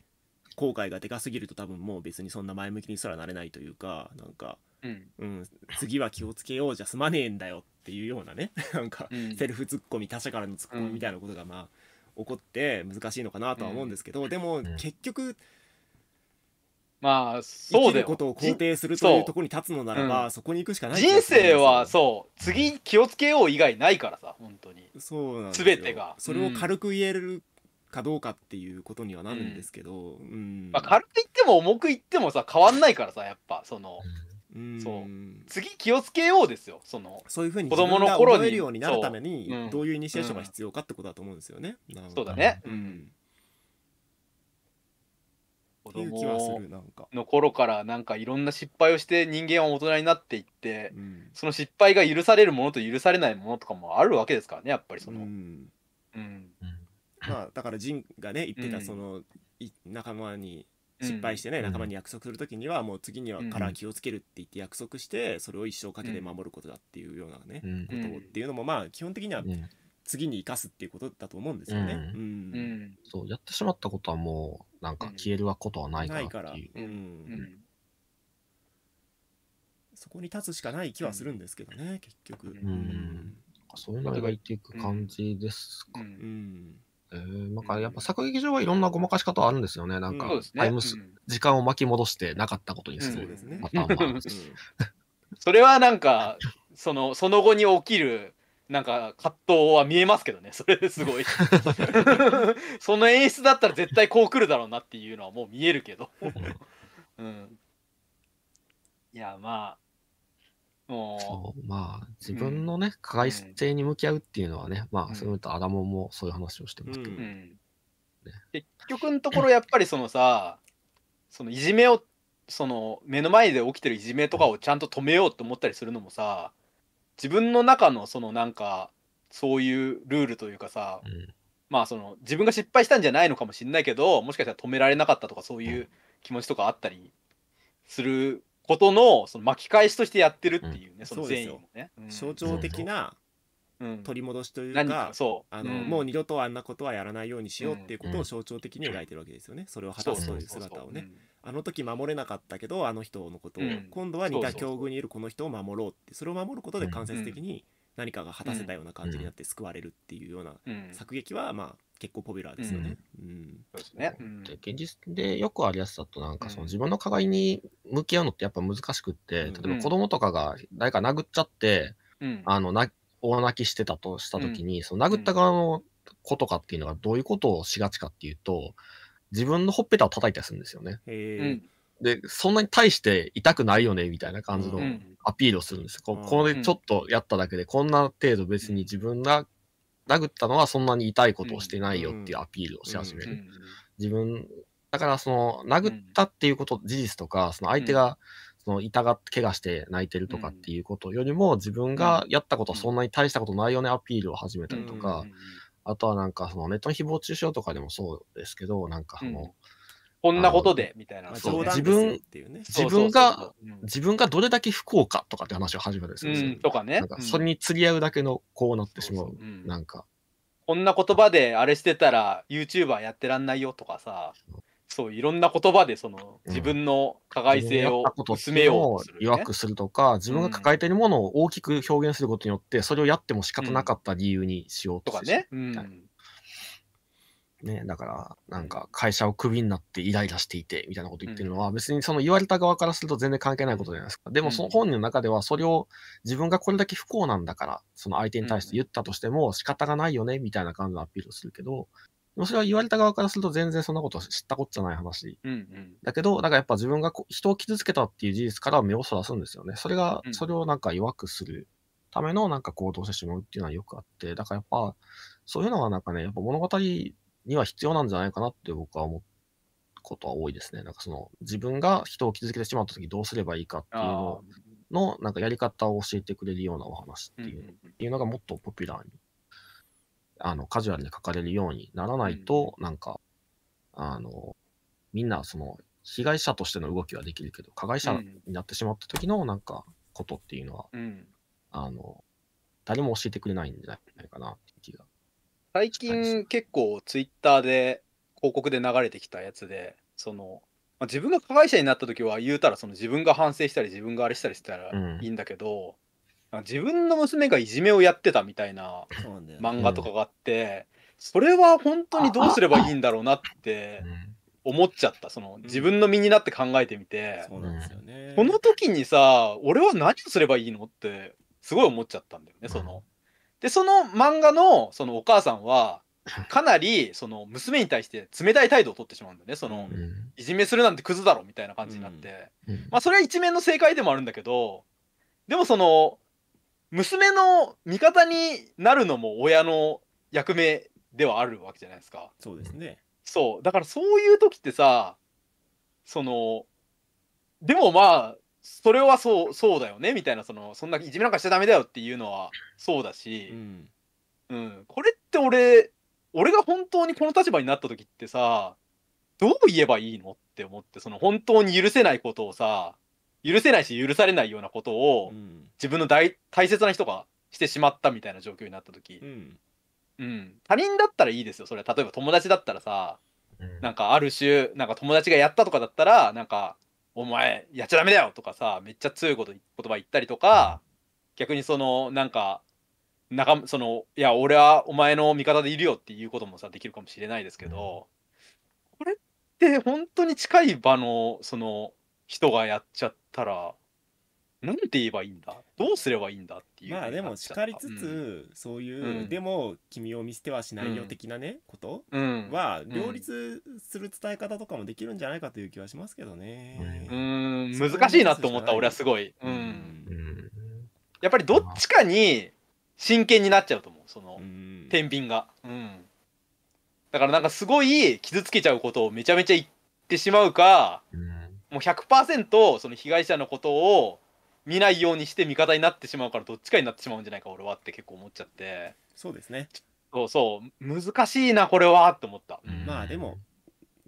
後悔がでかすぎると多分もう別にそんな前向きにすらなれないというかなんか、うん。うん、次は気をつけようじゃ済まねえんだよっていうようなね。なんかうん。セルフツッコミ他者からのツッコミみたいなことがまあ起こって難しいのかなとは思うんですけど、でもん。結局まあ生そうだよ。きることを肯定するというところに立つのならば、う。ん。そこに行くしかない気が人生はそう次気をつけよう以外ないからさ本当に。そうなんですよ。全てが。それを軽く言えるかどうかっていうことにはなるんですけど、うん。まあ軽く言っても重く言ってもさ変わんないからさやっぱそのうん。そう。次気をつけようですよそのそういうふうに子供の頃に。覚えるようになるためにどういうイニシエーションが必要かってことだと思うんですよね。そうだね、ううんん、子っていう気はす供るなんか。の頃からなんかいろんな失敗をして人間は大人になっていってうん。その失敗が許されるものと許されないものとかもあるわけですからねやっぱりその、ううん。んうん。まあだからジンがね言ってうん。たそのい仲間に失敗してね、うん。仲間に約束する時にはもう次にはから気をつけるって言って約束してそれを一生かけて守ることだっていうようなね、うん。ことをっていうのもまあ基本的にはうん次に生かすっていうことだと思うんですよね。ううん。うん。そう、やってしまったことはもう、なんか消えることはないかないから、らっていう。うん。うん。そこに立つしかない気はするんですけどね、結局。ん。そういうのを描いていく感じですか。ううん。んえー、なんかやっぱ作劇上はいろんなごまかし方はあるんですよね。なんか、そうですね、タイムス、うん。時間を巻き戻してなかったことにするそうですね。パターンもあるんです。それはなんかそのその後に起きるなんか葛藤は見えますけどね。それですごい。その演出だったら絶対こう来るだろうなっていうのはもう見えるけど。うん。いやまあもそう、まあ、自分のね、加害性に向き合うっていうのはね、まうん。あ、そういうとアダモンもそういう話をしてますけど、うう、うん、結局のところやっぱりそのさそのいじめをその目の前で起きてるいじめとかをちゃんと止めようと思ったりするのもさ自分の中のそのなんかそういうルールというかさうん。まあその自分が失敗したんじゃないのかもしれないけどもしかしたら止められなかったとかそういう気持ちとかあったりすることのその巻き返しとしてやってるっていうね、その善意もね。うん。象徴的なうん取り戻しという何かか、そう。あの、うん。もう二度とあんなことはやらないようにしようっていうことを象徴的に描いてるわけですよね。それを果たすという姿をね。あの時守れなかったけどあの人のことを、うん。今度は似た境遇にいるこの人を守ろうってそれを守ることで間接的に何かが果たせたような感じになって救われるっていうような作劇はまあ結構ポピュラーですよね。うん。そうですね。うん。で現実でよくあるやつだとなんかそのうん自分の加害に向き合うのってやっぱ難しくって、うん。例えば子供とかが誰か殴っちゃって、うん。あのな大泣きしてたとした時に、その殴った側の子とかっていうのがどういうことをしがちかっていうと自分のほっぺたを叩いたりするんですよね。でそんなに対して痛くないよねみたいな感じのうん。アピールをするんですよ。こうん。これちょっとやっただけでこんな程度別に自分が殴ったのはそんなに痛いことをしてないよっていうアピールをし始める。うん。自分、だからその、殴ったっていうこと、事実とか、その相手が、その痛が、怪我して泣いてるとかっていうことよりも、自分がやったことはそんなに大したことないよねアピールを始めたりとか、うんあとはなんかそのネットの誹謗中傷とかでもそうですけど、なんかその、うん。こんなことでみたいな。まあ、そう自分。自分が自分がどれだけ不幸かとかって話を始めたりすうんるんですとかねなんかそれに釣り合うだけのこうなってしまう。なんか、こんな言葉であれしてたら YouTuber やってらんないよとかさそういろんな言葉でそのうん。自分の加害性を薄めよう弱くするとか、自分が抱えているものを大きく表現することによって、それをやっても仕方なかった理由にしようとかね、ね、だから、なんか、会社をクビになってイライラしていて、みたいなこと言ってるのは、別にその言われた側からすると全然関係ないことじゃないですか。でも、うん。その本人の中では、それを自分がこれだけ不幸なんだから、その相手に対して言ったとしても仕方がないよね、みたいな感じのアピールをするけど、でもそれは言われた側からすると全然そんなこと知ったことじゃない話。うんうんだけど、だからやっぱ自分が人を傷つけたっていう事実から目をそらすんですよね。それがう、んそれをなんか弱くするためのなんか行動をしてしまうっていうのはよくあって、だからやっぱ、そういうのはなんかね、やっぱ物語には必要なんじゃないかなって僕は思うことは多いですね。なんかその自分が人を傷つけてしまった時どうすればいいかっていうあののなんかやり方を教えてくれるようなお話ってーいう,、っていうのがもっとポピュラーにあのカジュアルに書かれるようにならないと、なんかあのみんなその被害者としての動きはできるけど加害者になってしまった時のなんかことっていうのは、うん。うんあの誰も教えてくれないんじゃないかなっていう気が。最近結構ツイッターで広告で流れてきたやつでその、まあ、自分が加害者になった時は言うたらその自分が反省したり自分があれしたりしたらうん。いいんだけど、自分の娘がいじめをやってたみたいな漫画とかがあって、それは本当にどうすればいいんだろうなって思っちゃった。その自分の身になって考えてみて、そうなんですよね。この時にさ俺は何をすればいいのってすごい思っちゃったんだよねその。でその漫画のそのお母さんはかなりその娘に対して冷たい態度を取ってしまうんだよね。その、うん。いじめするなんてクズだろみたいな感じになって、うん。まあそれは一面の正解でもあるんだけどでもその娘の味方になるのも親の役目ではあるわけじゃないですか。そうですね。そう。だからそういう時ってさそのでもまあそれはそうそうだよねみたいなそのそんないじめなんかしちゃダメだよっていうのはそうだうし、ん。うん。これって俺俺が本当にこの立場になった時ってさどう言えばいいのって思ってその本当に許せないことをさ許せないし許されないようなことをうん。自分の大大切な人がしてしまったみたいな状況になった時。う、ん。うん、他人だったらいいですよそれは。例えば友達だったらさうん。なんかある種なんか友達がやったとかだったらなんか「お前やっちゃダメだよ」とかさめっちゃ強いこと言葉言ったりとか逆にそのなんか仲間そのいや俺はお前の味方でいるよっていうこともさできるかもしれないですけどこれって本当に近い場のその人がやっちゃったらなんて言えばいいんだ？どうすればいいんだっていうまあでも叱りつつ、そういう、うん。でも君を見捨てはしないようん的なね、ことうん、は両立する伝え方とかもできるんじゃないかという気はしますけどね。うーん難しいなと思った俺はすごい、うん。うん。やっぱりどっちかに真剣になっちゃうと思うそのうん。天秤が、うん、だからなんかすごい傷つけちゃうことをめちゃめちゃ言ってしまうかうんもう100%その被害者のことを見ないようにして味方になってしまうからどっちかになってしまうんじゃないか俺はって結構思っちゃって。そうですね。そうそう。難しいなこれはって思った、うん。まあでも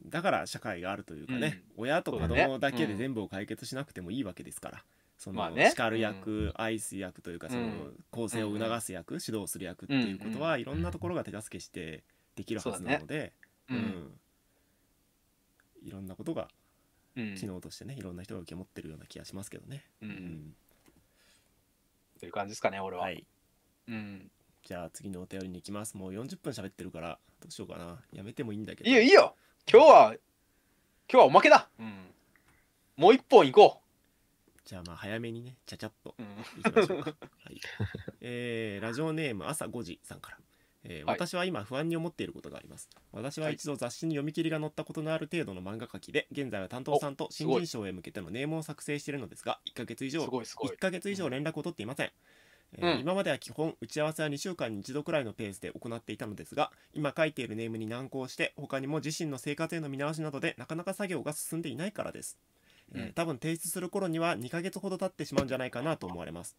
だから社会があるというかね、親と子供だけで全部を解決しなくてもいいわけですから。そのまあね。叱る役、愛す役というかそのうん。構成を促す役、指導する役っていうことは、いろんなところが手助けしてできるはずなので、ううん。ん。いろんなことがうん機能としてねいろんな人が受け持ってるような気がしますけどね。ううんんという感じですかね俺は、はいうん、じゃあ次のお便りに行きます。もう40分喋ってるからどうしようかな。やめてもいいんだけど。いいよいいよ今日は今日はおまけだ、うん、もう一本行こじゃあまあ早めにねちゃちゃっとう、うん行きましょうか。はい。えーラジオネーム朝5時さんから。えーはい。私は今不安に思っていることがあります。私は一度雑誌に読み切りが載ったことのある程度の漫画描きで、現在は担当さんと新人賞へ向けてのネームを作成しているのですが、1ヶ月以上すごいすごい。1ヶ月以上連絡を取っていません、えーうん。今までは基本打ち合わせは2週間に1度くらいのペースで行っていたのですが今書いているネームに難航して他にも自身の生活への見直しなどでなかなか作業が進んでいないからです、えーうん多分提出する頃には2ヶ月ほど経ってしまうんじゃないかなと思われます、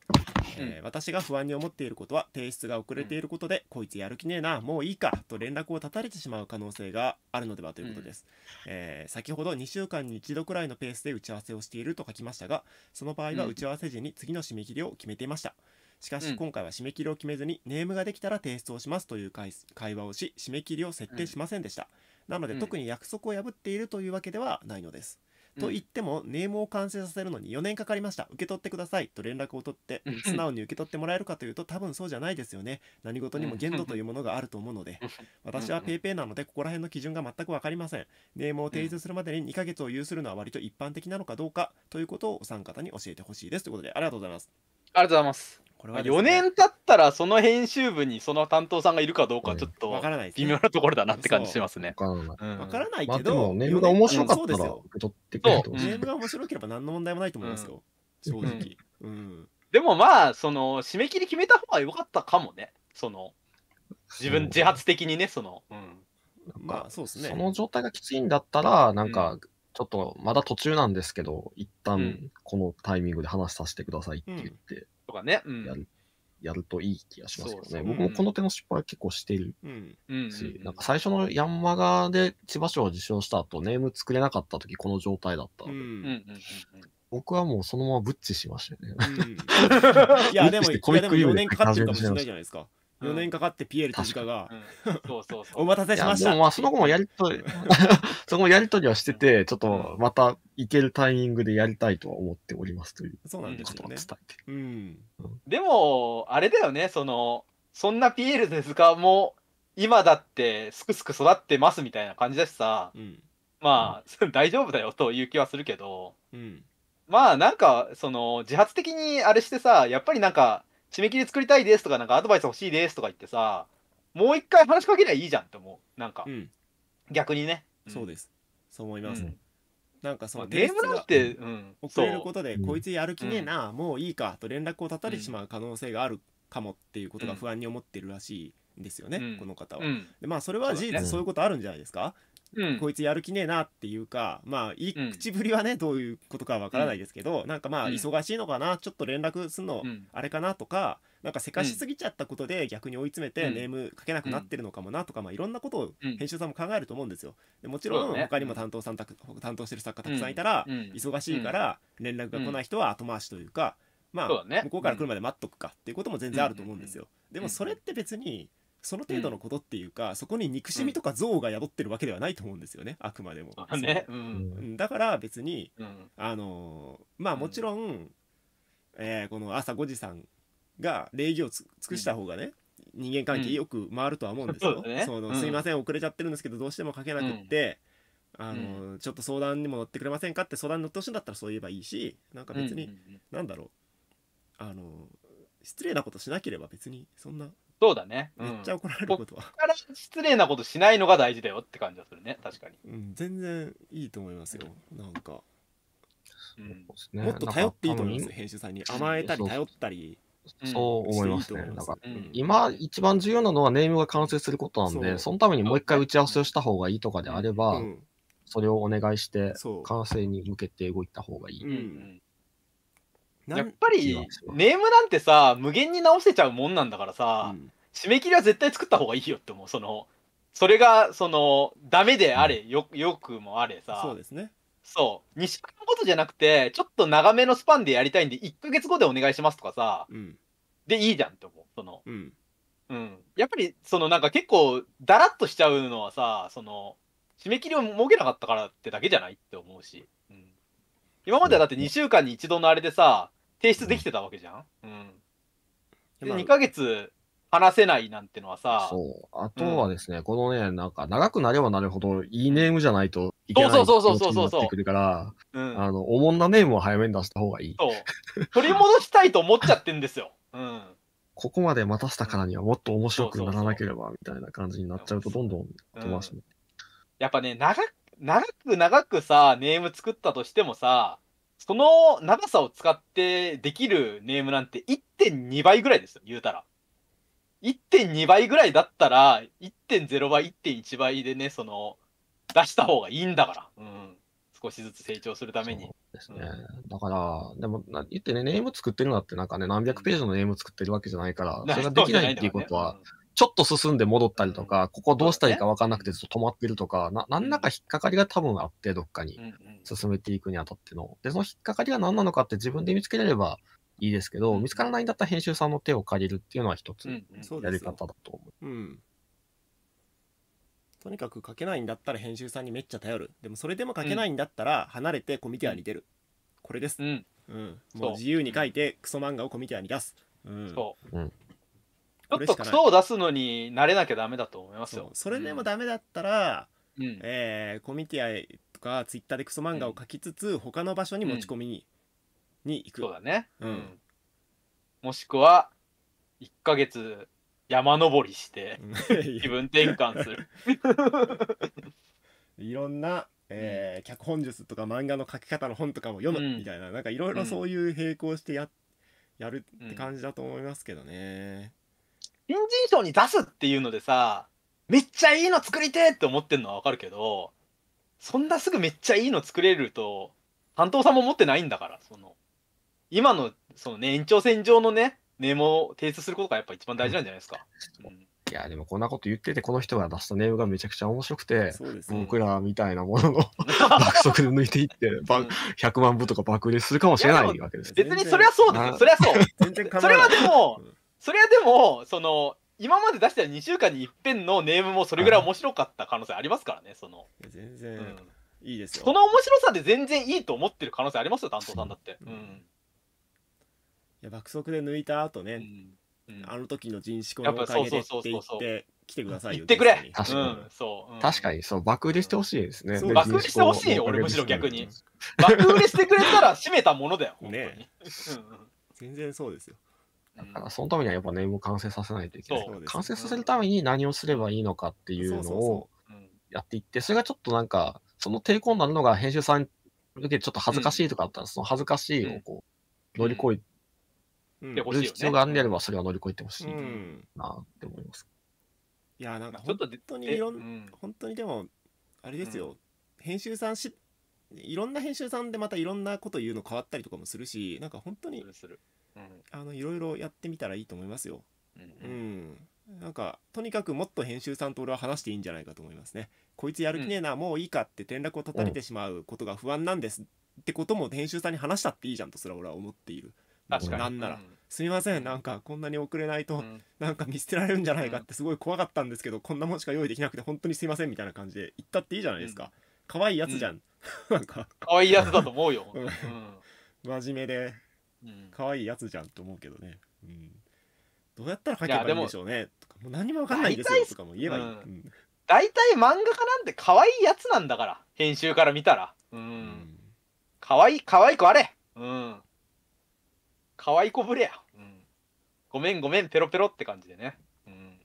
えー私が不安に思っていることは提出が遅れていることで、こいつやる気ねえなもういいかと連絡を絶たれてしまう可能性があるのではということです、えー先ほど2週間に1度くらいのペースで打ち合わせをしていると書きましたがその場合はうん。打ち合わせ時に次の締め切りを決めていました。しかうん。し今回は締め切りを決めずにネームができたら提出をしますという会会話をし締め切りを設定しませんでした、なのでうん。特に約束を破っているというわけではないのです、と言ってもネームを完成させるのに4年かかりました。受け取ってください。と連絡を取ってうん。素直に受け取ってもらえるかというと多分そうじゃないですよね。何事にも限度というものがあると思うので。私は PayPay なのでここら辺の基準が全く分かりません。ネームを提出するまでに2ヶ月を有するのは割と一般的なのかどうかということをお三方に教えてほしいです。ということでありがとうございます。ありがとうございます。まあこれはね。4年経ったらその編集部にその担当さんがいるかどうかはちょっとわからないですね。微妙なところだなって感じしますね。わからない。うん。わからないまあけど、でも、ネームが面白かったらそうですよ受け取ってくれるとネームが面白ければ何の問題もないと思いますよ、正直。うん。でもまあその締め切り決めた方が良かったかもね。その自分自発的にねその、うん、まあそうですね。その状態がきついんだったら、なんうか、ちょっとまだ途中なんですけど、一う旦ん。このタイミングで話させてくださいって言って、とかね、うん。やるやるといい気がしますけどね。そうそう僕もこの手の失敗は結構しているうん。うんし、なんか最初のヤンマガで千葉賞を受賞した後、ネーム作れなかった時この状態だったので、うん。うんうんうん僕はもうそのままブッチしましたよね。うん。いや でもしていやでも4コミックリブで年かかってるかもしれないじゃないですか。うん4年かかってピエールとジカがうんうん。そうそうそう。お待たせしました。まあその後もやりとり、その後もやりとりはしてて、ちょっとまた行けるタイミングでやりたいとは思っておりますというそうなんですよね。うん。でもあれだよねそのそんなピエールですがもう今だってすくすく育ってますみたいな感じだしさうん。まあ 大丈夫だよという気はするけどうん。まあなんかその自発的にあれしてさやっぱりなんか締め切り作りたいですとかなんかアドバイス欲しいですとか言ってさもう一回話しかけりゃいいじゃんって思う。なんか、うん。逆にね、でそうです。そう思います、うん。なんかそのゲームなんて、うん、遅れることで、う。んこいつやる気ねえな、もういいかと連絡を絶たれてしまう可能性があるかもっていうことが不安に思ってるらしいんですよね、うん。この方は。でまあそれは事実そういうことあるんじゃないですか、うん、こいつやる気ねえなっていうかまあいうん。口ぶりはねどういうことかはわからないですけど、なんかまあうん。忙しいのかなちょっと連絡すんのうん。あれかなとかなんかせかしすぎちゃったことで逆に追い詰めてうん。ネーム書けなくなってるのかもなとか、まあ、いろんなことをうん編集さんも考えると思うんですよ。でもちろん他にも担当さんたく担当してる作家たくさんいたら、うん忙しいから連絡が来ない人は後回しというか、まあ向こうから来るまで待っとくかっていうことも全然あると思うんですよ。でもんそれって別にその程度のことっていうか、そこに憎しみとか憎悪が宿ってるわけではないと思うんですよねあくまでも。ね、う、うん。うん。んだから別にうん、あのーまあもちろん、えーこの朝5時さんが礼儀をつ尽くした方がね、人間関係よく回るとは思うんですよ。ね。のうん。すいません遅れちゃってるんですけどどうしても書けなくって、あのーちょっと相談にも乗ってくれませんかって相談に乗ってほしいんだったらそう言えばいいしなんか別に、うんうんうん。なんだろう。あのー失礼なことしなければ別にそんなそうだね、うん、めっちゃ怒られることは、から失礼なことしないのが大事だよって感じがするね。確かに、うん、全然いいと思いますよ。なんか。もっと頼っていいと思います編集さんに。甘えたり頼ったりそう思いますね。していいと思います。だか今一番重要なのはネームが完成することなんで、そのためにもう一回打ち合わせをした方がいいとかであれば、うん。それをお願いして、完成に向けて動いた方がいい。やっぱりネームなんてさ無限に直せちゃうもんなんだからさ、うん。締め切りは絶対作った方がいいよって思う。そのそれがそのダメであれよよくもあれさ。そうですね。そう。2週間ごとじゃなくてちょっと長めのスパンでやりたいんで1ヶ月後でお願いしますとかさうん。でいいじゃんって思うその。うん。うん。やっぱりそのなんか結構だらっとしちゃうのはさその締め切りを設けなかったからってだけじゃないって思うし、うん、今まではだって2週間に一度のあれでさ提出できてたわけじゃん、うん、でまあ2ヶ月話せないなんてのはさそう。あとはですね、このね、なんか長くなればなるほどいいネームじゃないといけないそうそうそう気そうそう。持ちになってくるから、うん、あの、おもんなネームを早めに出した方がいい。そう。取り戻したいと思っちゃってんですよ、うん、ここまで待たせたからにはもっと面白くならなければ、みたいな感じになっちゃうと、どんどん後回しに。やっぱね長く長く長くさネーム作ったとしてもさその長さを使ってできるネームなんて1.2倍ぐらいですよ言うたら。1.2倍ぐらいだったら1.0倍1.1倍でねその出した方がいいんだから、うん、少しずつ成長するために。ですね。だから、でも、な言ってね、ネーム作ってるのだってなんかね、何百ページのネーム作ってるわけじゃないから、それができないっていうことは、ちょっと進んで戻ったりとか、ここどうしたらいいか分かんなくてずっと止まってるとか、な、何らか引っかかりが多分あって、どっかに。進めていくにあたっての。で、その引っかかりが何なのかって自分で見つけれればいいですけど、うん。見つからないんだったら編集さんの手を借りるっていうのは一つやり方だと思う。うん。とにかく書けないんだったら編集さんにめっちゃ頼る。でもそれでも書けないんだったら離れてコミティアに出る。これです、うん。うん、そうもう自由に書いてクソ漫画をコミティアに出す、うん、そう、うん。ちょっとクソを出すのに慣れなきゃダメだと思いますよ。それでもダメだったら、うん。えーコミティアとかツイッターでクソ漫画を書きつつ、他の場所に持ち込みに,、に行く。そうだね。うん。もしくは、1ヶ月山登りして、うん気分転換する。いろんな、えー脚本術とか漫画の書き方の本とかも読むうん。みたいな、なんかいろいろそういう並行してややるって感じだと思いますけどね。新人賞に出すっていうのでさ、めっちゃいいの作りてえって思ってんのはわかるけど、そんなすぐめっちゃいいの作れると、担当さんも持ってないんだから、その、今の、そのね、延長線上のね、ネームを提出することがやっぱ一番大事なんじゃないですか。うんいや、でもこんなこと言ってて、この人が出したネームがめちゃくちゃ面白くて、ね。僕らみたいなものの爆速で抜いていって、ばうん100万部とか爆売れするかもしれないわけです。別にそれはそうですよ。それはそう。全然構それはでもうんそれはでも、その、今まで出した2週間に一遍のネームもそれぐらい面白かった可能性ありますからね、その。全う然んいいですよ。その面白さで全然いいと思ってる可能性ありますよ、担当さんだって。ううんん。いや爆速で抜いた後ね、うんうんあの時の人志向のおかげでって言っそうそうそうて来てくださいよ。言ってくれ確かにうん、そう。うん確かに、そう、爆売れしてほしいですね。でそう爆売れしてほしいよ俺むしろ逆にうん爆売れしてくれたら締めたものだよ、本当に。ねうんうん全然そうですよ。だからそのためにはやっぱネームを完成させないといけない。完成させるために何をすればいいのかっていうのをやっていって、それがちょっとなんか、その抵抗になるのが編集さんに向けてちょっと恥ずかしいとかあったら、その恥ずかしいをこう、乗り越える必要があるんであれば、それは乗り越えてほしいうんなって思います。いやなんか本当にいろん、うん。本当にでもあれですよ、うん。編集さんしいろんな編集さんでまたいろんなこと言うの変わったりとかもするしなんか本当にあのいろいろやってみたらいいと思いますよ。うんなんかとにかくもっと編集さんと俺は話していいんじゃないかと思いますね。こいつやる気ねえな、もういいかって転落を断たれてしまうことが不安なんですってことも編集さんに話したっていいじゃんとすら俺は思っている。確かに。なんなら、うん。すみませんなんかこんなに遅れないと、うん。なんか見捨てられるんじゃないかってすごい怖かったんですけど、こんなもんしか用意できなくて本当にすいませんみたいな感じで言ったっていいじゃないですか、可愛いやつじゃん、なんか。可愛いやつだと思うよ。うん。う ん真面目で。うん可愛いやつじゃんと思うけどね、うん、どうやったら書けばいいんでしょうねとかもう何もわかんないんですよとかも言えばいい、うんうん大体漫画家なんて可愛いやつなんだから、編集から見たら。う。うんん可愛い、可愛い子あれ。うん。可愛い子ぶれや。うん。ごめんごめん、ペロペロって感じでね。うん。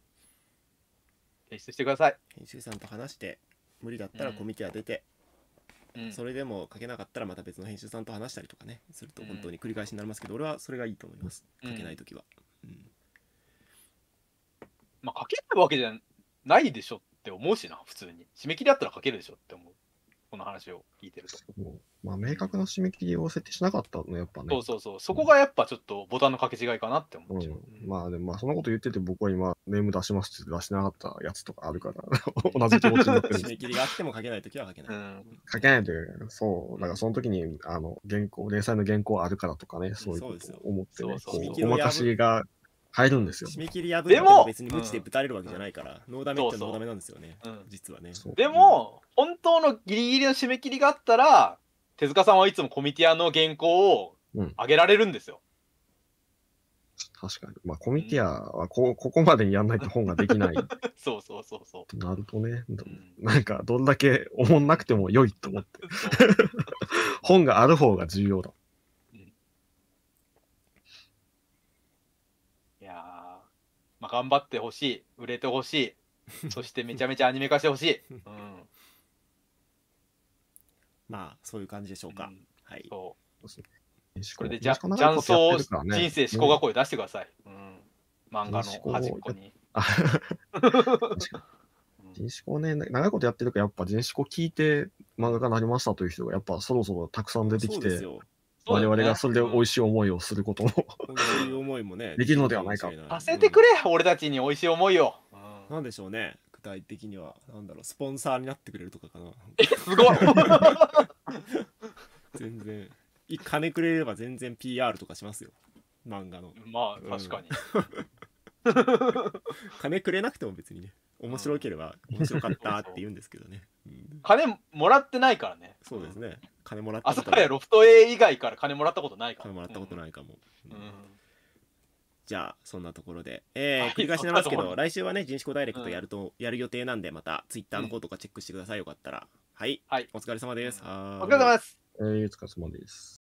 提出してください。編集さんと話して無理だったらコミティア出て、うん。それでも書けなかったらまた別の編集さんと話したりとかねすると本当に繰り返しになりますけど、俺はそれがいいと思いますうん書けない時は、うんまあ、書けないわけじゃないでしょって思うしな、普通に。締め切りあったら書けるでしょって思う。この話を聞いてると。もう。まあ、明確な締め切りを設定しなかったのやっぱね。そうそうそう。そこがやっぱちょっとボタンの掛け違いかなって思っちゃう。うん、まあでもまあそんなこと言ってて僕は今ネーム出しますって出してなかったやつとかあるから 同じ気持ちになってるん締め切りがあっても書けない時は書けない、うん。書けないというそうだからその時にあの原稿連載の原稿あるからとかねそういうことを思ってねそうそうこうごまかしが入るんですよ。締め切り破ってでもも別に無知でぶたれるわけじゃないから、ノーダメってノーダメなんですよね。うん。実はねでも、本当のギリギリの締め切りがあったら、手塚さんはいつもコミティアの原稿をうん。上げられるんですよ。確かに。まあコミティアはこここまでにやんないと本ができない。そうそうそうそとなるとね。う。うん。なんかどんだけ思んなくても良いと思って。そう。本がある方が重要だ。いやー、まあ、頑張ってほしい、売れてほしい、そしてめちゃめちゃアニメ化してほしい。うん。まあそういう感じでしょうか、うん。はい。そここれでじゃ雀荘人生思考がこ声出してください。うん。漫画の端っこに。人志向ね、長いことやってるから、やっぱ人志向聞いて漫画家になりましたという人が、やっぱそろそろたくさん出てきて、そうですよ。我々がそれで美味しい。しい思いをすることも、そういう思いもねできるのではないか。させてくれ、俺たちに美味しい思いを。うん。なんでしょうね。具体的にはなんだろうスポンサーになってくれるとかかな。すごい。全然。い金くれれば全然 PR とかしますよ。漫画の。まあ、確かに。金くれなくても別にね面白ければ面白かったって言うんですけどね、うん。金もらってないからね。そうですね。金もらった朝ことない。霞やロフト A 以外から金もらったことないから。金もらったことないかも、うん。うんじゃあそんなところで、えーはい。繰り返しになりますけど 来週はね人志向ダイレクトやると、やる予定なんでまたツイッターの方とかチェックしてください。よかったら。はい、はい。お疲れ様です、お疲れ様です。えー、お疲れ様です。